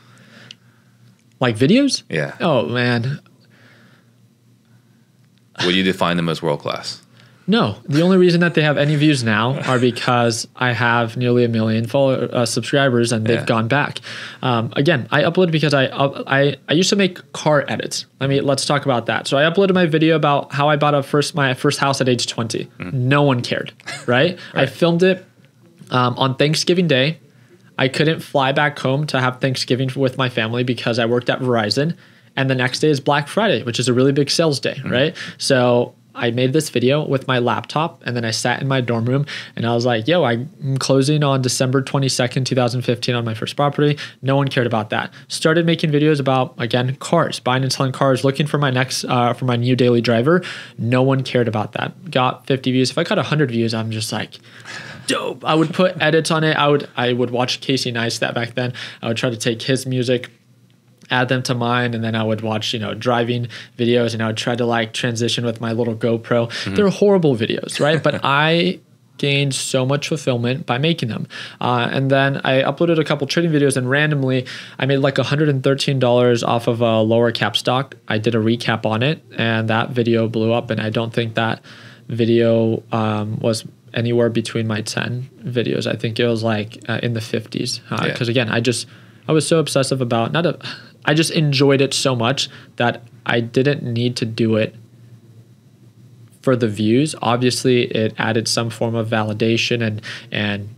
Like videos? Yeah. Oh man. Would you define them as world class? No, the only reason that they have any views now are [laughs] because I have nearly a million follow uh, subscribers and they've Yeah. gone back. Um, again, I uploaded because I, up- I I used to make car edits. Let me let's talk about that. So I uploaded my video about how I bought a first my first house at age 20. No one cared, [laughs] right? I filmed it um, on Thanksgiving Day. I couldn't fly back home to have Thanksgiving with my family because I worked at Verizon. And the next day is Black Friday, which is a really big sales day, right? So I made this video with my laptop and then I sat in my dorm room and I was like, yo, I'm closing on December 22nd, 2015 on my first property. No one cared about that. Started making videos about, again, cars, buying and selling cars, looking for my next, uh, for my new daily driver. No one cared about that. Got 50 views. If I got 100 views, I'm just like, dope. I would put edits on it. I would I would watch Casey Neistat back then. I would try to take his music, add them to mine, and then I would watch you know driving videos, and I would try to like transition with my little GoPro. They're horrible videos, right? but [laughs] I gained so much fulfillment by making them. Uh, and then I uploaded a couple trading videos, and randomly I made like $113 off of a lower cap stock. I did a recap on it, and that video blew up. And I don't think that video um, was anywhere between my 10 videos. I think it was like uh, in the 50s. Because Yeah. again, I just, I was so obsessive about, not a, I just enjoyed it so much that I didn't need to do it for the views. Obviously, it added some form of validation and, and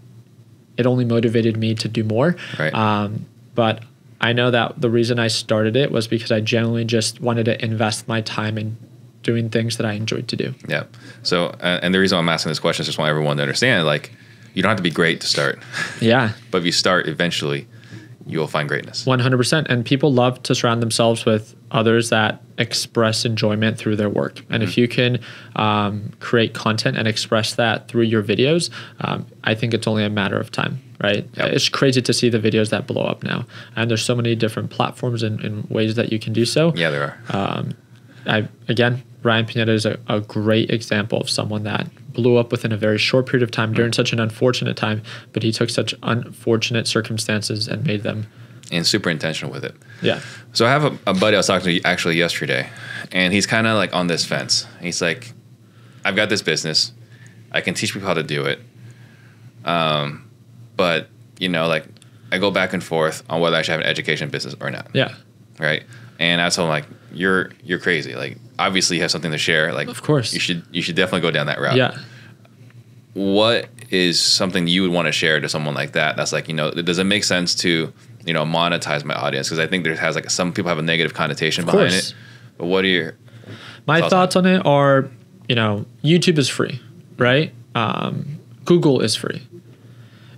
it only motivated me to do more. Right. Um, but I know that the reason I started it was because I genuinely just wanted to invest my time in doing things that I enjoyed to do. Yeah. So, uh, and the reason why I'm asking this question is just want everyone to understand like, you don't have to be great to start, Yeah, [laughs] but if you start, eventually you will find greatness. 100%. And people love to surround themselves with others that express enjoyment through their work. And if you can um, create content and express that through your videos, um, I think it's only a matter of time, right? Yep. It's crazy to see the videos that blow up now. And there's so many different platforms and, and ways that you can do so. Yeah, there are. I again, Ryan Pineda is a, a great example of someone that blew up within a very short period of time during such an unfortunate time, but he took such unfortunate circumstances and made them. and super intentional with it. Yeah. So I have a, a buddy I was talking to actually yesterday, and he's kind of like on this fence. He's like, I've got this business, I can teach people how to do it, um, but you know, like I go back and forth on whether I should have an education business or not, Yeah. right? And I told him like, you're you're crazy. Like obviously you have something to share. Like Of course. you should you should definitely go down that route. Yeah. What is something you would want to share to someone like that? That's like you know, does it make sense to you know monetize my audience because I think there has like some people have a negative connotation behind course. it. But what are your My Thoughts thoughts on it are, you know, YouTube is free, right? Um, Google is free.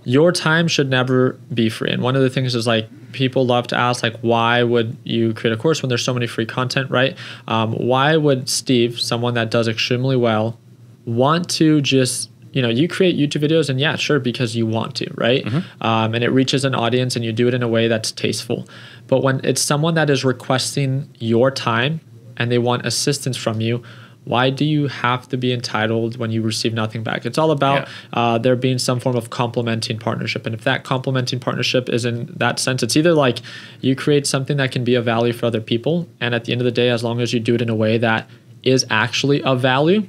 Your time should never be free. And one of the things is like people love to ask, like, why would you create a course when there's so many free content, right? Um, why would Steve, someone that does extremely well, want to just you know you create youtube videos and yeah sure because you want to right? Um, and it reaches an audience and you do it in a way that's tasteful. But when it's someone that is requesting your time and they want assistance from you why do you have to be entitled when you receive nothing back? It's all about uh, there being some form of complementing partnership. And if that complementing partnership is in that sense it's either like you create something that can be of value for other people and at the end of the day as long as you do it in a way that is actually of value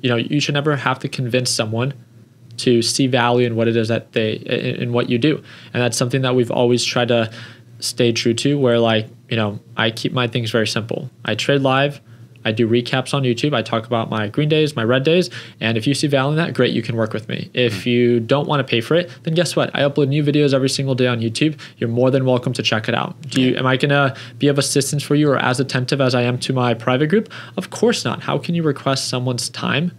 you know you should never have to convince someone to see value in what it is that they in, in what you do. And that's something that we've always tried to stay true to where like you know i keep my things very simple. I trade live i do recaps on youtube. I talk about my green days my red days and if you see value in that great you can work with me. If you don't want to pay for it then guess what? I upload new videos every single day on youtube. You're more than welcome to check it out. Do you am i going to be of assistance for you or as attentive as i am to my private group? Of course not. How can you request someone's time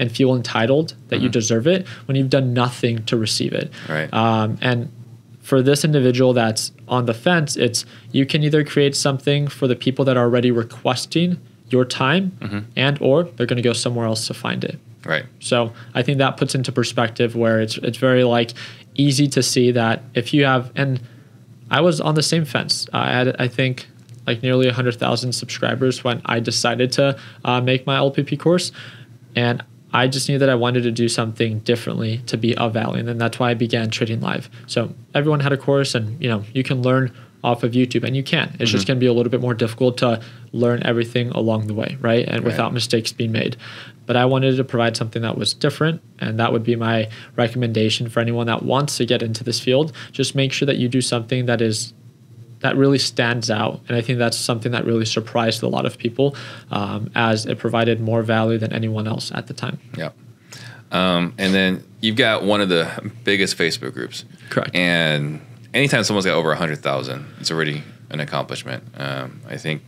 and feel entitled that you deserve it when you've done nothing to receive it. Right. Um, and for this individual that's on the fence, it's you can either create something for the people that are already requesting your time, and or they're going to go somewhere else to find it. right? So I think that puts into perspective where it's it's very like easy to see that if you have and I was on the same fence. I had I think like nearly hundred thousand subscribers when I decided to uh, make my LPP course, and I just knew that I wanted to do something differently to be of value, and then that's why I began trading live. So everyone had a course, and you know you can learn off of YouTube, and you can. It's just going to be a little bit more difficult to learn everything along the way, right? And without mistakes being made. But I wanted to provide something that was different, and that would be my recommendation for anyone that wants to get into this field. Just make sure that you do something that is that really stands out, and I think that's something that really surprised a lot of people, um, as it provided more value than anyone else at the time. Yeah. Um, and then you've got one of the biggest Facebook groups. Correct. And anytime someone's got over 100,000, it's already an accomplishment. Um, I think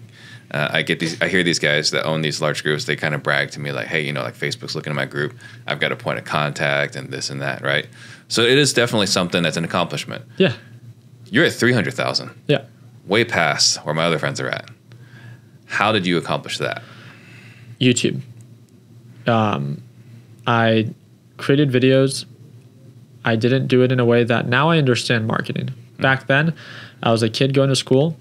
uh, I get these, I hear these guys that own these large groups, they kind of brag to me like, hey, you know, like Facebook's looking at my group. I've got a point of contact and this and that, right? So it is definitely something that's an accomplishment. Yeah, You're at 300,000, yeah. way past where my other friends are at. How did you accomplish that? YouTube. Um, I created videos. I didn't do it in a way that now I understand marketing. Hmm. Back then, I was a kid going to school,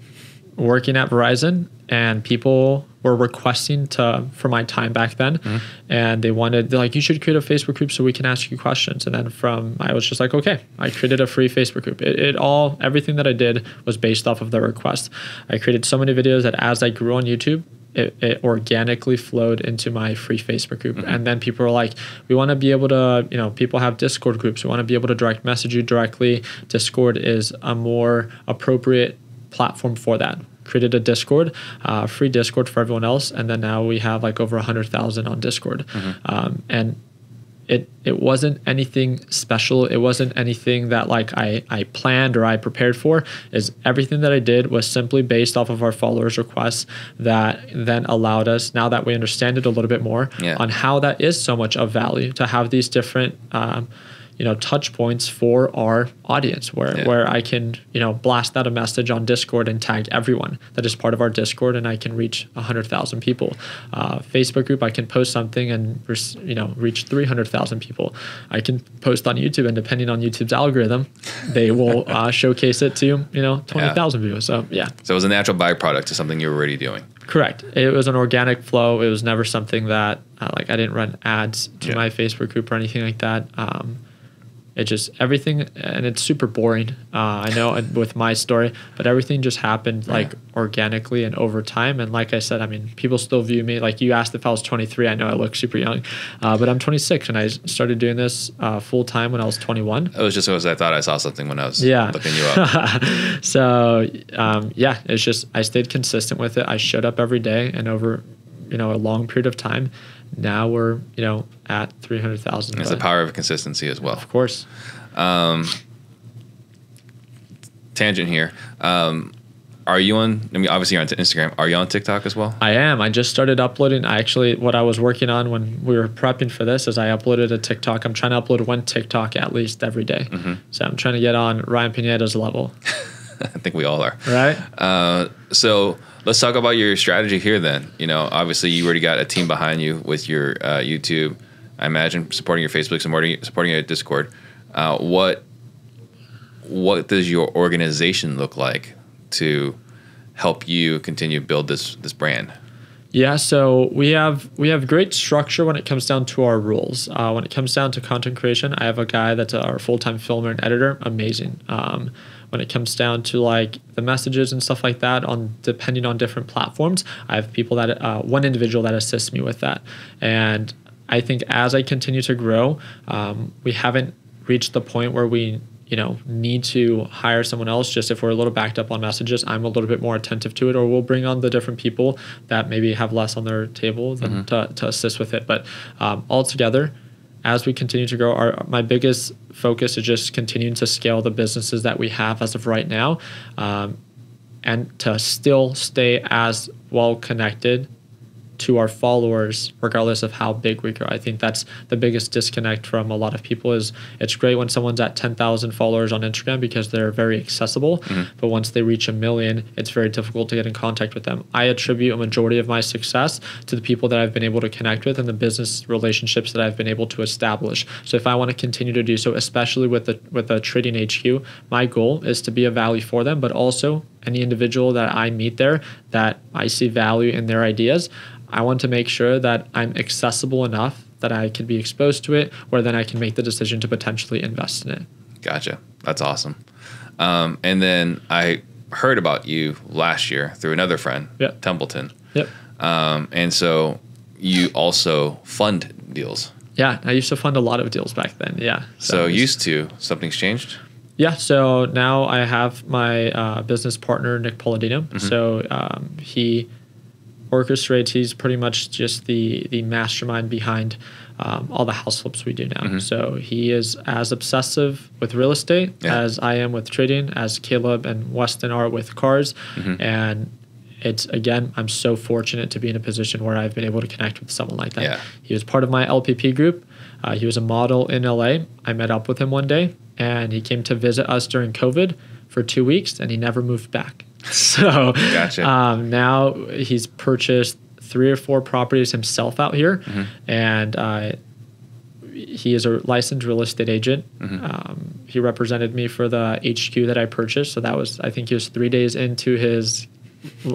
working at Verizon, and people were requesting to for my time back then, hmm. and they wanted they're like you should create a Facebook group so we can ask you questions. And then from I was just like okay, I created a free Facebook group. It, it all everything that I did was based off of their request. I created so many videos that as I grew on YouTube, it, it organically flowed into my free Facebook group. And then people were like, we want to be able to, you know, people have Discord groups. We want to be able to direct message you directly. Discord is a more appropriate platform for that. Created a Discord, uh, free Discord for everyone else. And then now we have like over 100,000 on Discord. Um, and it it wasn't anything special. It wasn't anything that like I I planned or I prepared for. Is everything that I did was simply based off of our followers' requests that then allowed us now that we understand it a little bit more Yeah. on how that is so much of value to have these different. Um, you know, touch points for our audience where, Yeah. where I can, you know, blast out a message on Discord and tag everyone that is part of our Discord and I can reach 100,000 people. Uh, Facebook group, I can post something and, you know, reach 300,000 people. I can post on YouTube and depending on YouTube's algorithm, they will [laughs] uh, showcase it to, you know, 20,000 views. So, yeah. So it was a natural byproduct to something you were already doing. Correct. It was an organic flow. It was never something that uh, like I didn't run ads to Yeah. my Facebook group or anything like that. Um, it just everything, and it's super boring. Uh, I know it- with my story, but everything just happened like organically and over time. And like I said, I mean, people still view me like you asked if I was 23. I know I look super young, uh, but I'm 26, and I started doing this uh, full time when I was 21 It was just because I thought I saw something when I was yeah looking you up. [laughs] so um, yeah it's just i stayed consistent with it i showed up every day and over you know a long period of time now we're you know at 300000 It's the power of consistency as well. of course tangent here. Um, are you on? I mean, obviously you're on Instagram. Are you on TikTok as well? I am. I just started uploading. I actually, what I was working on when we were prepping for this is I uploaded a TikTok. I'm trying to upload one TikTok at least every day. Mm-hmm. So I'm trying to get on Ryan Pineda's level. [laughs] I think we all are. Right. Uh, so let's talk about your strategy here. Then you know, obviously you already got a team behind you with your uh, YouTube. I imagine supporting your Facebook, supporting supporting your Discord. Uh, what what does your organization look like to help you continue to build this this brand? Yeah, so we have we have great structure when it comes down to our rules. Uh, when it comes down to content creation, I have a guy that's our full time filmer and editor, amazing. Um, when it comes down to like the messages and stuff like that, on depending on different platforms, I have people that uh, one individual that assists me with that, and I think as I continue to grow, um, we haven't reached the point where we you know need to hire someone else just if we're a little backed up on messages. I'm a little bit more attentive to it or we'll bring on the different people that maybe have less on their table than to, to assist with it. But um, altogether as we continue to grow our my biggest focus is just continuing to scale the businesses that we have as of right now um, and to still stay as well connected to our followers regardless of how big we grow. I think that's the biggest disconnect from a lot of people is it's great when someone's at 10000 followers on instagram because they're very accessible mm-hmm. but once they reach a million it's very difficult to get in contact with them. I attribute a majority of my success to the people that i've been able to connect with and the business relationships that i've been able to establish. So if i want to continue to do so especially with the with the trading hq my goal is to be a value for them but also any individual that i meet there that i see value in their ideas I want to make sure that I'm accessible enough that I can be exposed to it, where then I can make the decision to potentially invest in it. Gotcha. That's awesome. Um, and then I heard about you last year through another friend, Yeah. Templeton. Yep. Um, and so you also fund deals. Yeah, I used to fund a lot of deals back then. Yeah. So it's- used to something's changed. Yeah, so now I have my uh, business partner Nick Polidino. Mm-hmm. So um, he orchestrates. He's pretty much just the the mastermind behind um, all the house flips we do now. Mm-hmm. So he is as obsessive with real estate Yeah. as I am with trading, as Caleb and Weston are with cars, Mm-hmm. and. It's again, I'm so fortunate to be in a position where I've been able to connect with someone like that. Yeah. He was part of my LPP group. Uh, he was a model in LA. I met up with him one day, and he came to visit us during COVID for two weeks, and he never moved back. [laughs] So Gotcha. um, now he's purchased three or four properties himself out here, Mm-hmm. and uh, he is a licensed real estate agent. Mm-hmm. Um, he represented me for the HQ that I purchased. So that was, I think, he was three days into his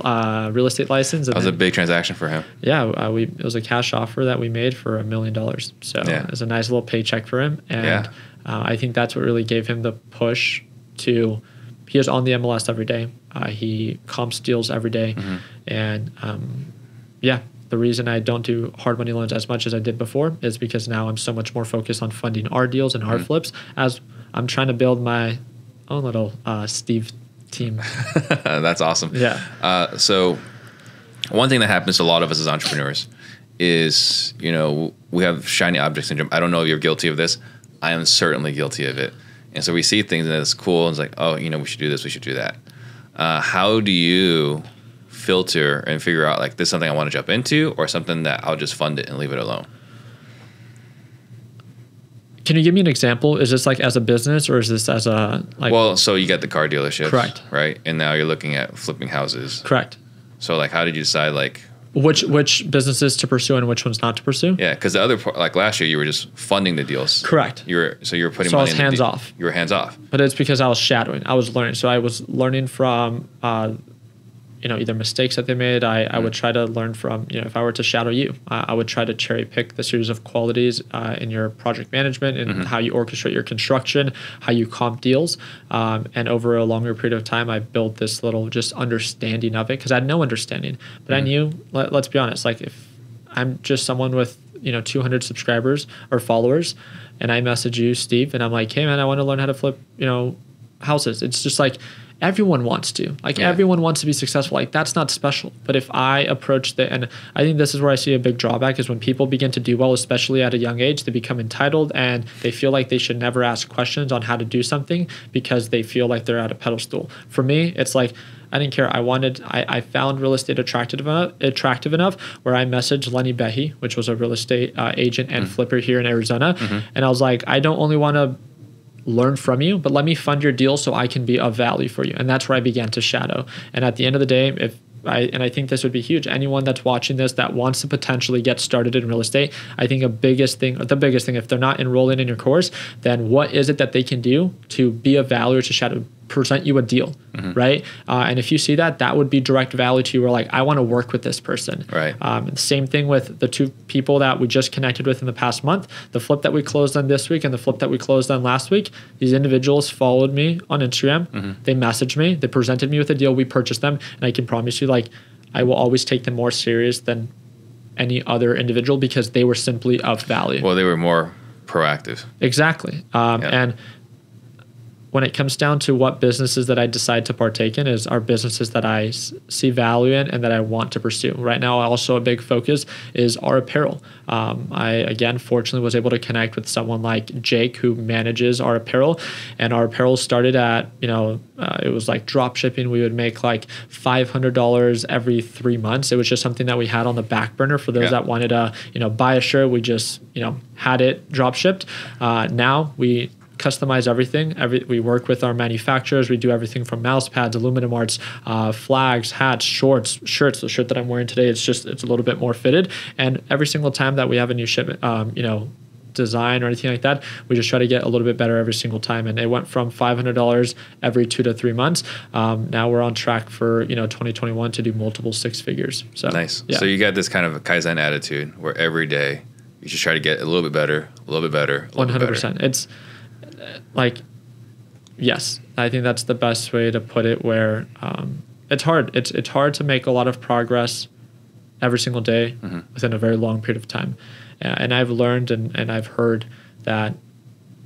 uh, real estate license. And That was a big transaction for him. yeah, uh, we it was a cash offer that we made for a million dollars. So Yeah. it was a nice little paycheck for him, and Yeah. Uh, I think that's what really gave him the push to. He is on the MLS every day. Uh, he comps deals every day. Mm-hmm. and um, yeah, the reason I don't do hard money loans as much as I did before is because now I'm so much more focused on funding our deals and Mm-hmm. our flips as I'm trying to build my own little uh, Steve team. [laughs] That's awesome. Yeah. Uh, so one thing that happens to a lot of us as entrepreneurs is, you know, we have shiny object syndrome. I don't know if you're guilty of this. I am certainly guilty of it. And so we see things and it's cool. And it's like, oh, you know, we should do this. We should do that. Uh, how do you filter and figure out like this is something I want to jump into or something that I'll just fund it and leave it alone? Can you give me an example? Is this like as a business or is this as a like? well, so you got the car dealership, Correct. Right, and now you're looking at flipping houses. correct. So like, how did you decide like Which which businesses to pursue and which ones not to pursue? Yeah, because the other part, like last year, you were just funding the deals. Correct. You were so you were putting So I was hands de- off. You were hands off. But it's because I was shadowing. I was learning. So I was learning from, uh, you know, either mistakes that they made. I, I would try to learn from, you know, if I were to shadow you, I, I would try to cherry pick the series of qualities uh, in your project management and how you orchestrate your construction, how you comp deals. Um, and over a longer period of time, I built this little just understanding of it because I had no understanding. But I knew, let, let's be honest, like if I'm just someone with, you know, 200 subscribers or followers, and I message you, Steve, and I'm like, hey, man, I want to learn how to flip, you know, houses. It's just like everyone wants to. Like Yeah. everyone wants to be successful. Like that's not special. But if I approach the and I think this is where I see a big drawback is when people begin to do well, especially at a young age, they become entitled and they feel like they should never ask questions on how to do something because they feel like they're at a pedestal. For me, it's like I didn't care. I wanted. I, I found real estate attractive enough, attractive enough where I messaged Lenny Behe, which was a real estate uh, agent and flipper here in Arizona, and I was like, I don't only want to learn from you, but let me fund your deal so I can be of value for you. And that's where I began to shadow. And at the end of the day, if I, and I think this would be huge. Anyone that's watching this that wants to potentially get started in real estate, I think a biggest thing, the biggest thing, if they're not enrolling in your course, then what is it that they can do to be of value to shadow present you a deal, right? Uh, and if you see that, that would be direct value to you. Where like, I want to work with this person, Right. um, same thing with the two people that we just connected with in the past month. The flip that we closed on this week and the flip that we closed on last week. These individuals followed me on Instagram. They messaged me. They presented me with a deal. We purchased them, and I can promise you, like, I will always take them more serious than any other individual because they were simply of value. Well, they were more proactive. Exactly. Um, Yeah. And when it comes down to what businesses that I decide to partake in is are businesses that I s- see value in and that I want to pursue. Right now, also a big focus is our apparel. Um, I again, fortunately, was able to connect with someone like Jake who manages our apparel, and our apparel started at you know uh, it was like drop shipping. We would make like five hundred dollars every three months. It was just something that we had on the back burner for those Yeah. that wanted to you know buy a shirt. We just you know had it drop shipped. Uh, now we customize everything. Every we work with our manufacturers. We do everything from mouse pads, aluminum arts, uh, flags, hats, shorts, shirts. The shirt that I'm wearing today, it's just it's a little bit more fitted. And every single time that we have a new shipment, um, you know. Design or anything like that, we just try to get a little bit better every single time, and it went from five hundred dollars every two to three months. Um, now we're on track for you know 2021 to do multiple six figures. So Nice. yeah. So you got this kind of a Kaizen attitude where every day you just try to get a little bit better, a little bit better, a little bit hundred better. percent. It's like, yes, I think that's the best way to put it. Where um, it's hard. It's it's hard to make a lot of progress every single day Mm-hmm. within a very long period of time. And I've learned and, and I've heard that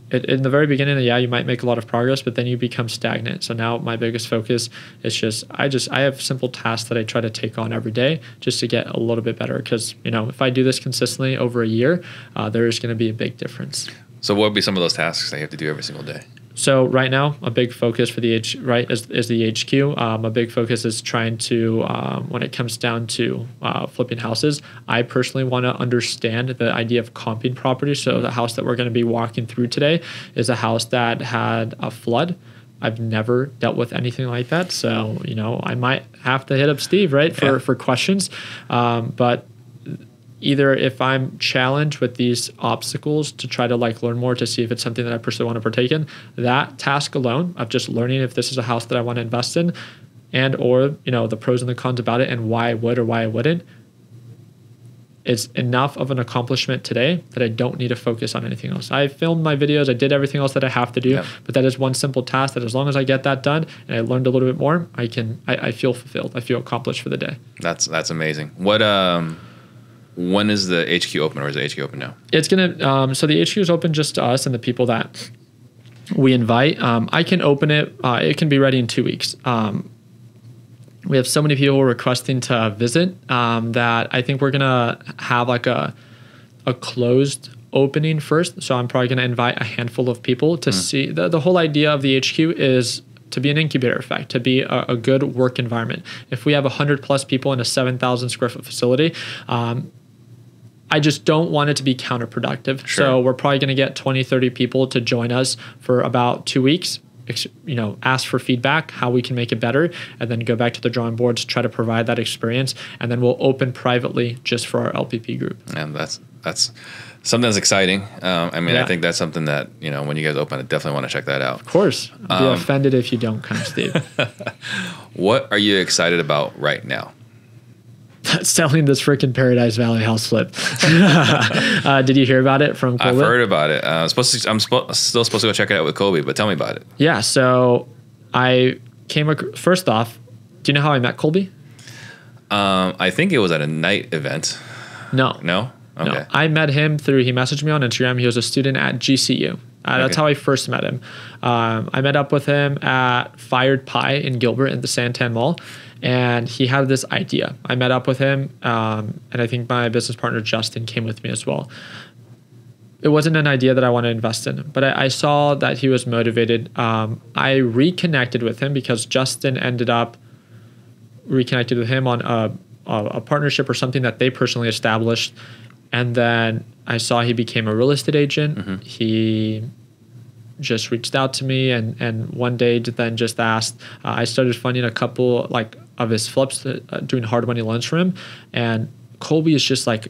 it, in the very beginning, yeah, you might make a lot of progress, but then you become stagnant. So now my biggest focus is just I just I have simple tasks that I try to take on every day just to get a little bit better. Because you know if I do this consistently over a year, uh, there is going to be a big difference. So what would be some of those tasks that you have to do every single day? So right now, a big focus for the H right is, is the HQ. Um, a big focus is trying to um, when it comes down to uh, flipping houses. I personally want to understand the idea of comping properties. So the house that we're going to be walking through today is a house that had a flood. I've never dealt with anything like that, so you know I might have to hit up Steve right for Yeah. for questions. Um, but either if I'm challenged with these obstacles to try to like learn more to see if it's something that I personally want to partake in, that task alone of just learning if this is a house that I want to invest in and or, you know, the pros and the cons about it and why I would or why I wouldn't it's enough of an accomplishment today that I don't need to focus on anything else. I filmed my videos, I did everything else that I have to do, Yeah. but that is one simple task that as long as I get that done and I learned a little bit more, I can I, I feel fulfilled. I feel accomplished for the day. That's that's amazing. What um when is the HQ open or is the HQ open now? it's gonna um, so the HQ is open just to us and the people that we invite. Um, I can open it. Uh, it can be ready in two weeks. Um, we have so many people requesting to visit um, that I think we're gonna have like a a closed opening first. So I'm probably gonna invite a handful of people to see. The, the whole idea of the HQ is to be an incubator effect, to be a, a good work environment. If we have 100 plus people in a 7,000 square foot facility, um, I just don't want it to be counterproductive. Sure. So we're probably going to get 20, 30 people to join us for about two weeks. You know, ask for feedback, how we can make it better, and then go back to the drawing boards, try to provide that experience, and then we'll open privately just for our LPP group. And that's that's something that's exciting. Um, I mean, I think that's something that you know when you guys open, I definitely want to check that out. Of course, I'd be Um, offended if you don't come, Steve. [laughs] What are you excited about right now? Selling this freaking Paradise Valley house flip. [laughs] uh, did you hear about it from I've heard about it. Uh, I'm supposed to, I'm spo- still supposed to go check it out with Colby, but tell me about it. Yeah, so I came ac- first off. Do you know how I met Colby? Um, I think it was at a night event. No, No. Okay. no. I met him through. He messaged me on Instagram. He was a student at GCU. Uh, that's Okay. how I first met him. Um, I met up with him at Fired Pie in Gilbert in the Santan Mall, and he had this idea. I met up with him, um, and I think my business partner Justin came with me as well. It wasn't an idea that I want to invest in, but I, I saw that he was motivated. Um, I reconnected with him because Justin ended up reconnected with him on a, a, a partnership or something that they personally established. And then I saw he became a real estate agent. He just reached out to me and, and one day then just asked. Uh, I started funding a couple like of his flips, uh, doing hard money loans for him. And Colby is just like,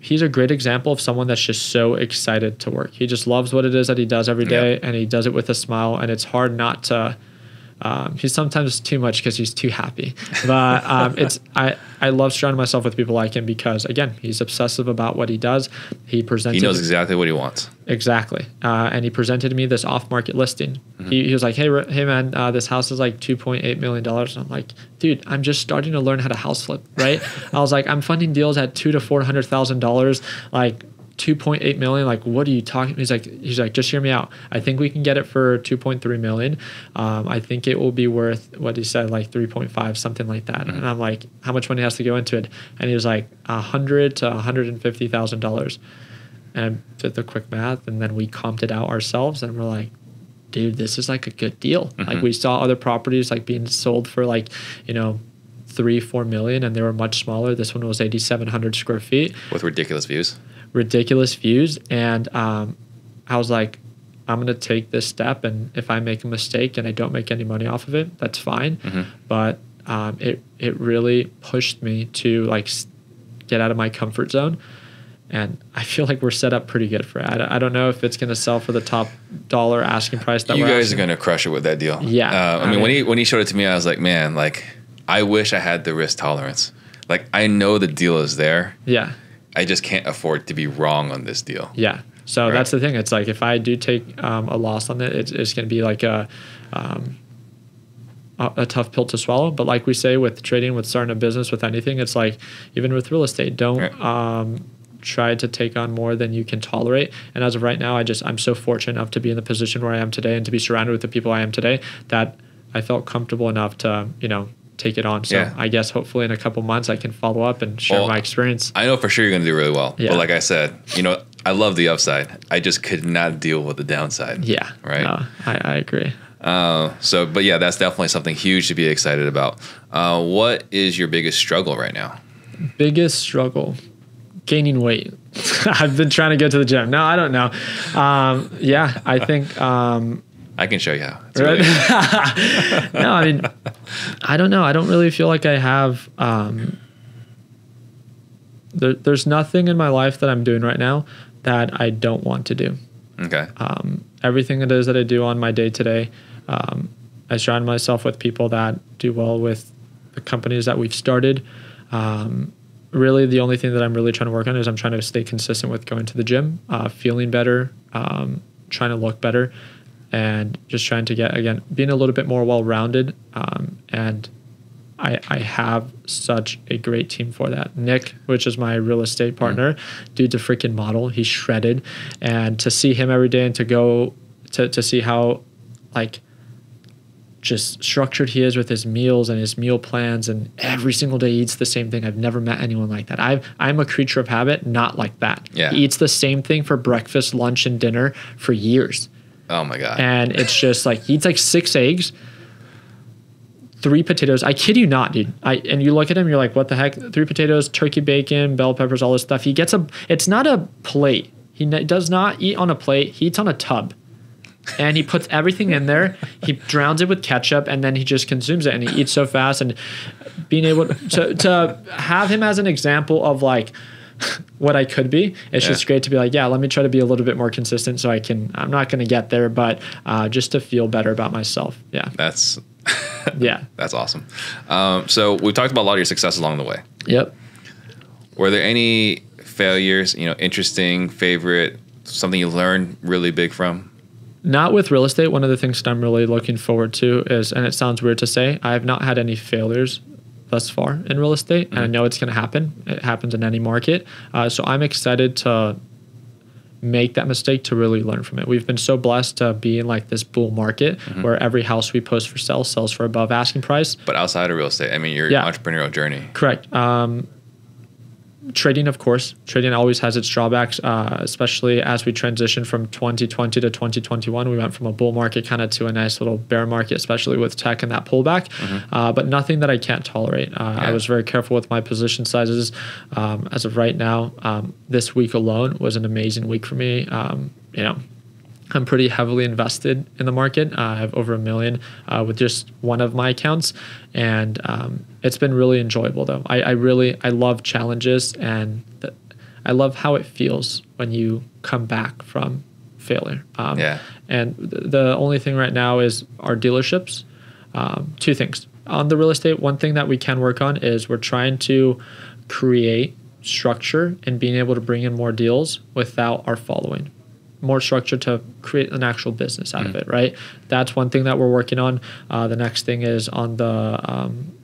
he's a great example of someone that's just so excited to work. He just loves what it is that he does every day Yeah. and he does it with a smile. And it's hard not to. Um, he's sometimes too much because he's too happy, but um, it's I I love surrounding myself with people like him because again he's obsessive about what he does. He presents He knows exactly what he wants. Exactly. Uh, and he presented me this off market listing. He, he was like, hey, hey man, uh, this house is like $2.8 million. And I'm like, dude, I'm just starting to learn how to house flip, right? [laughs] I was like, I'm funding deals at two to $400,000. Like, 2.8 million like what are you talking he's like he's like just hear me out. I think we can get it for 2.3 million. Um, i think it will be worth what he said like 3.5 something like that. And i'm like how much money has to go into it? And he was like 100 to 150 thousand dollars. And I did the quick math and then we comped it out ourselves and we're like dude this is like a good deal. Like we saw other properties like being sold for like you know three four million and they were much smaller. This one was 8700 square feet. With ridiculous views. Ridiculous views and um, i was like i'm going to take this step and if i make a mistake and i don't make any money off of it that's fine but um, it, it really pushed me to like get out of my comfort zone and i feel like we're set up pretty good for it i don't- I don't know if it's going to sell for the top dollar asking price that you guys asking. are gonna crush it with that deal. Yeah, Uh, I, I mean, when he when he showed it to me, I was like, man, like I wish I had the risk tolerance. Like I know the deal is there. yeah I just can't afford to be wrong on this deal. Yeah. So Right. that's the thing. It's like if I do take um, a loss on it, it's, it's going to be like a, um, a a tough pill to swallow. But like we say with trading, with starting a business, with anything, it's like even with real estate, don't Right. um, try to take on more than you can tolerate. And as of right now, I just I'm so fortunate enough to be in the position where I am today and to be surrounded with the people I am today that I felt comfortable enough to you know take it on. So Yeah. I guess hopefully in a couple months I can follow up and share Well, my experience. I know for sure you're gonna do really well. Yeah. But like I said, you know, I love the upside. I just could not deal with the downside. Yeah. Right. No, I, I agree. Uh, so, but yeah, that's definitely something huge to be excited about. Uh, what is your biggest struggle right now? biggest struggle gaining weight [laughs] i've been trying to get to the gym no i don't know um, yeah i think um, I can show you how. Right? really- [laughs] no i mean i don't know i don't really feel like i have um, there, there's nothing in my life that i'm doing right now that i don't want to do okay. um, everything it is that I do on my day to day, um, I surround myself with people that do well with the companies that we've started. Um, really, the only thing that I'm really trying to work on is I'm trying to stay consistent with going to the gym, uh, feeling better, um, trying to look better, and just trying to get again being a little bit more well rounded. Um, and I, I have such a great team for that. Nick, which is my real estate partner, dude's a freaking model. He's shredded. And to see him every day and to go to, to see how like just structured he is with his meals and his meal plans and every single day he eats the same thing. I've never met anyone like that. I've I'm a creature of habit, not like that. Yeah. He eats the same thing for breakfast, lunch, and dinner for years Oh my god. and it's just like he eats like six eggs, three potatoes. I kid you not, dude. I and you look at him, you're like, what the heck? Three potatoes, turkey bacon, bell peppers, all this stuff. He gets a. It's not a plate. He does not eat on a plate. He eats on a tub. And he puts everything in there. He drowns it with ketchup, and then he just consumes it. And he eats so fast. And being able to to have him as an example of like [laughs] what I could be. It's Yeah. just great to be like, yeah, let me try to be a little bit more consistent so I can, I'm not going to get there, but uh, just to feel better about myself. Yeah. that's [laughs] Yeah. that's awesome. Um, so we've talked about a lot of your successes along the way. Yep. Were there any failures? You know, interesting, favorite, something you learned really big from? Not with real estate. One of the things that I'm really looking forward to is, and it sounds weird to say, I have not had any failures thus far in real estate, and I know it's going to happen. It happens in any market. Uh, so I'm excited to make that mistake to really learn from it. We've been so blessed to be in like this bull market Mm-hmm. where every house we post for sale sells for above asking price. But outside of real estate, I mean, your Yeah. entrepreneurial journey. Correct. Um, trading, of course, trading always has its drawbacks, uh, especially as we transition from 2020 to 2021. We went from a bull market kind of to a nice little bear market, especially with tech and that pullback. Uh, but nothing that I can't tolerate. Uh, I Mm-hmm. Was very careful with my position sizes. Um, as of right now, um, this week alone was an amazing week for me. Um, you know, I'm pretty heavily invested in the market. Uh, I have over a million uh, with just one of my accounts, and um, it's been really enjoyable. Though I, I really I love challenges, and the, I love how it feels when you come back from failure. Um, Yeah. And th- the only thing right now is our dealerships. Um, two things on the real estate. One thing that we can work on is we're trying to create structure and being able to bring in more deals without our following more structure to create an actual business out of it, right? That's one thing that we're working on. Uh, the next thing is on the um,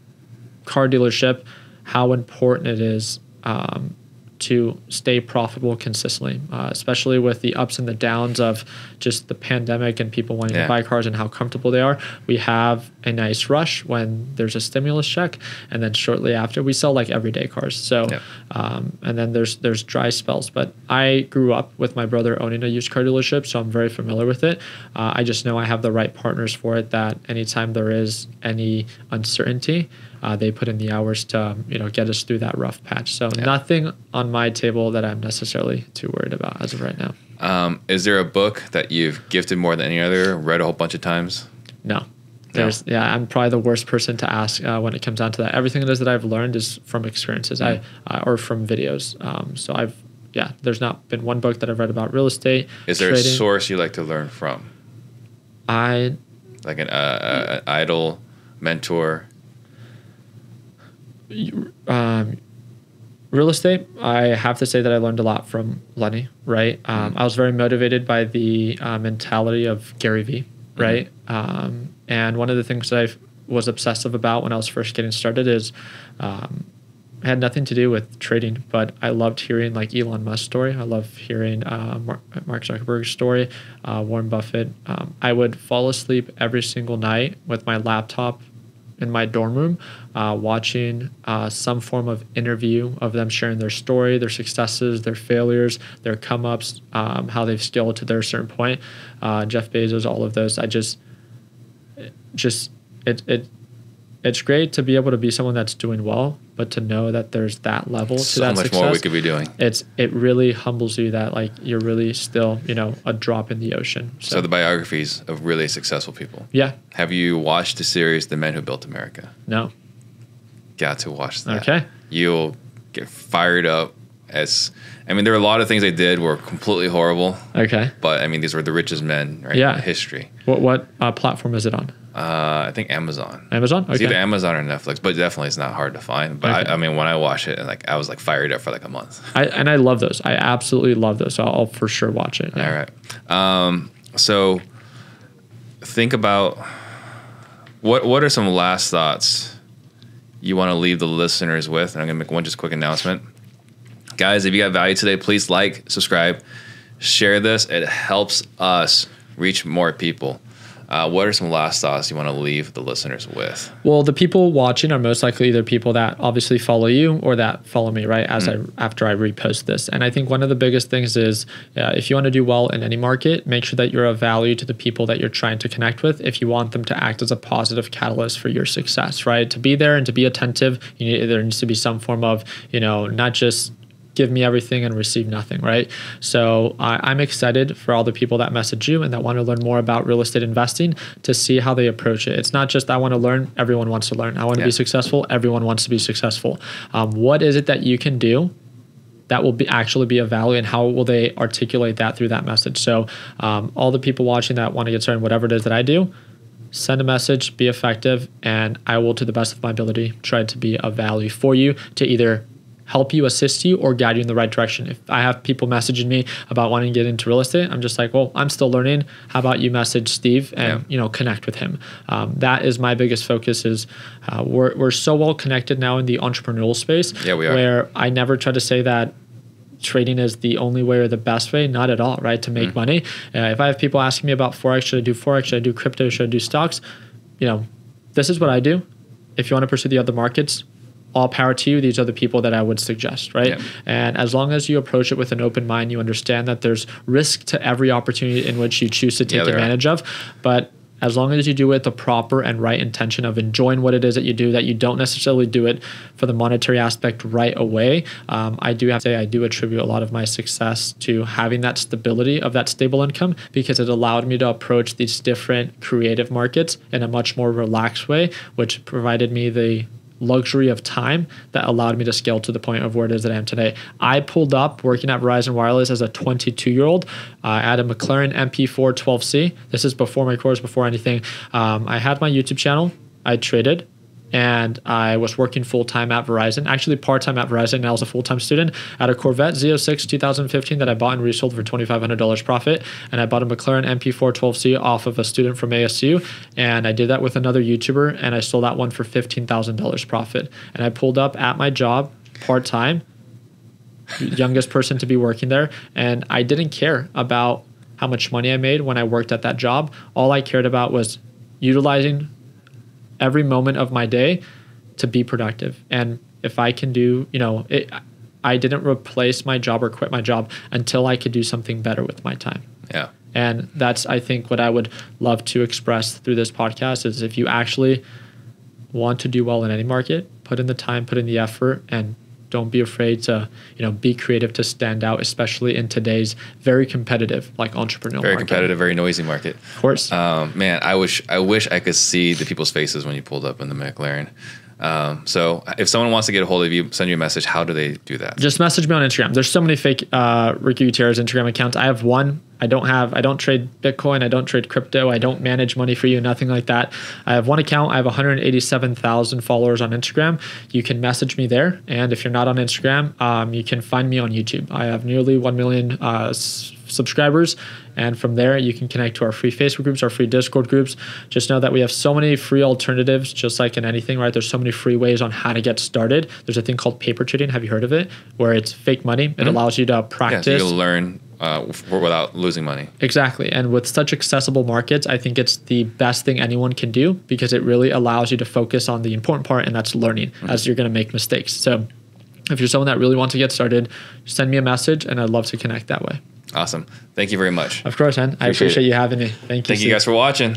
car dealership, how important it is um, to stay profitable consistently, uh, especially with the ups and the downs of just the pandemic and people wanting Yeah. to buy cars and how comfortable they are. We have a nice rush when there's a stimulus check, and then shortly after we sell like everyday cars. So, um, and then there's there's dry spells. But I grew up with my brother owning a used car dealership, so I'm very familiar with it. Uh, I just know I have the right partners for it. That anytime there is any uncertainty, uh, they put in the hours to you know get us through that rough patch. So Yeah. nothing on my table that I'm necessarily too worried about as of right now. Um, is there a book that you've gifted more than any other, read a whole bunch of times? No. There's yeah, I'm probably the worst person to ask uh, when it comes down to that. Everything it is that I've learned is from experiences, I uh, or from videos. Um, so I've yeah, there's not been one book that I've read about real estate. Is there a source you like to learn from? I Like an, uh, idol, mentor? Um, real estate, I have to say that I learned a lot from Lenny, right? Um, I was very motivated by the uh, mentality of Gary Vee, right? Um, and one of the things that I was obsessive about when I was first getting started is um, had nothing to do with trading, but I loved hearing like Elon Musk's story. I love hearing uh, Mark, Mark Zuckerberg's story, uh, Warren Buffett. Um, I would fall asleep every single night with my laptop in my dorm room, uh, watching uh, some form of interview of them sharing their story, their successes, their failures, their come ups, um, how they've scaled to their certain point. Uh, Jeff Bezos, all of those. I just, just it it it's great to be able to be someone that's doing well, but to know that there's that level to So that much success. more we could be doing. it's it really humbles you that like you're really still you know a drop in the ocean. So, So the biographies of really successful people. yeah, Have you watched the series The Men Who Built America? no, Got to watch that. Okay. You'll get fired up as I mean there are a lot of things they did were completely horrible, okay. but I mean these were the richest men right, Yeah. in history. What what uh, platform is it on? Uh, I think Amazon. Amazon. It's either Amazon or Netflix, but definitely it's not hard to find. But Okay. I, I mean, when I watch it, and like I was like fired up for like a month. [laughs] I, and I love those. I absolutely love those. So I'll for sure watch it. All right. Um, so think about what what are some last thoughts you want to leave the listeners with? And I'm gonna make one just quick announcement. Guys, if you got value today, please like, subscribe, share this. It helps us reach more people. Uh, what are some last thoughts you want to leave the listeners with? Well, the people watching are most likely either people that obviously follow you or that follow me, right? As I after I repost this, and I think one of the biggest things is uh, if you want to do well in any market, make sure that you're of value to the people that you're trying to connect with. If you want them to act as a positive catalyst for your success, right? To be there and to be attentive, you need, there needs to be some form of you know not just give me everything and receive nothing, right? So I I'm excited for all the people that message you and that want to learn more about real estate investing to see how they approach it. It's not just I want to learn, everyone wants to learn. I want to Yeah. be successful, everyone wants to be successful. Um, what is it that you can do? That will be actually be of value, and how will they articulate that through that message? So, um, all the people watching that want to get started, whatever it is that I do, send a message, be effective, and I will, to the best of my ability, try to be of value for you to either help you, assist you, or guide you in the right direction. If I have people messaging me about wanting to get into real estate, I'm just like, well, I'm still learning. How about you message Steve and Yeah. you know connect with him? Um, that is my biggest focus. Is uh, we're we're so well connected now in the entrepreneurial space. Yeah, we are. Where I never try to say that trading is the only way or the best way. Not at all, right? To make mm. money. Uh, if I have people asking me about forex, should I do forex? Should I do crypto? Should I do stocks? You know, this is what I do. If you want to pursue the other markets, all power to you. These are the people that I would suggest, right? Yeah. And as long as you approach it with an open mind, you understand that there's risk to every opportunity in which you choose to take yeah, advantage are. of. But as long as you do it with the proper and right intention of enjoying what it is that you do, that you don't necessarily do it for the monetary aspect right away. Um, I do have to say, I do attribute a lot of my success to having that stability of that stable income because it allowed me to approach these different creative markets in a much more relaxed way, which provided me the luxury of time that allowed me to scale to the point of where it is that I am today. I pulled up working at Verizon Wireless as a 22 year old. Uh, I had a McLaren MP4 12C. This is before my course, before anything. Um, I had my YouTube channel. I traded and I was working full time at Verizon, actually part time at Verizon, and I was a full time student at a Corvette Z06 2015 that I bought and resold for $2,500 profit. And I bought a McLaren MP4 12C off of a student from ASU. And I did that with another YouTuber, and I sold that one for $15,000 profit. And I pulled up at my job part time, youngest person to be working there, and I didn't care about how much money I made when I worked at that job. All I cared about was utilizing every moment of my day to be productive. And if I can do, you know, it, I didn't replace my job or quit my job until I could do something better with my time. Yeah. And that's, I think, what I would love to express through this podcast is if you actually want to do well in any market, put in the time, put in the effort, and don't be afraid to you know be creative to stand out especially in today's very competitive like entrepreneurial very market. competitive very noisy market. Of course. Um, man i wish i wish i could see the people's faces when you pulled up in the mclaren um, so if someone wants to get a hold of you, send you a message, how do they do that? Just message me on Instagram. There's so many fake uh, Ricky Gutierrez Instagram accounts. I have one. I don't have. I don't trade Bitcoin. I don't trade crypto. I don't manage money for you. Nothing like that. I have one account. I have 187,000 followers on Instagram. You can message me there. And if you're not on Instagram, um, you can find me on YouTube. I have nearly one million. Uh, subscribers. And from there, you can connect to our free Facebook groups, our free Discord groups. Just know that we have so many free alternatives, just like in anything, right? There's so many free ways on how to get started. There's a thing called paper trading. Have you heard of it? Where it's fake money. It mm-hmm. allows you to practice. Yeah, so you'll learn uh, without losing money. Exactly. And with such accessible markets, I think it's the best thing anyone can do because it really allows you to focus on the important part, and that's learning mm-hmm. as you're going to make mistakes. So if you're someone that really wants to get started, send me a message, and I'd love to connect that way. Awesome. Thank you very much. Of course, man. I appreciate, appreciate you having me. Thank you. Thank Steve. you guys for watching.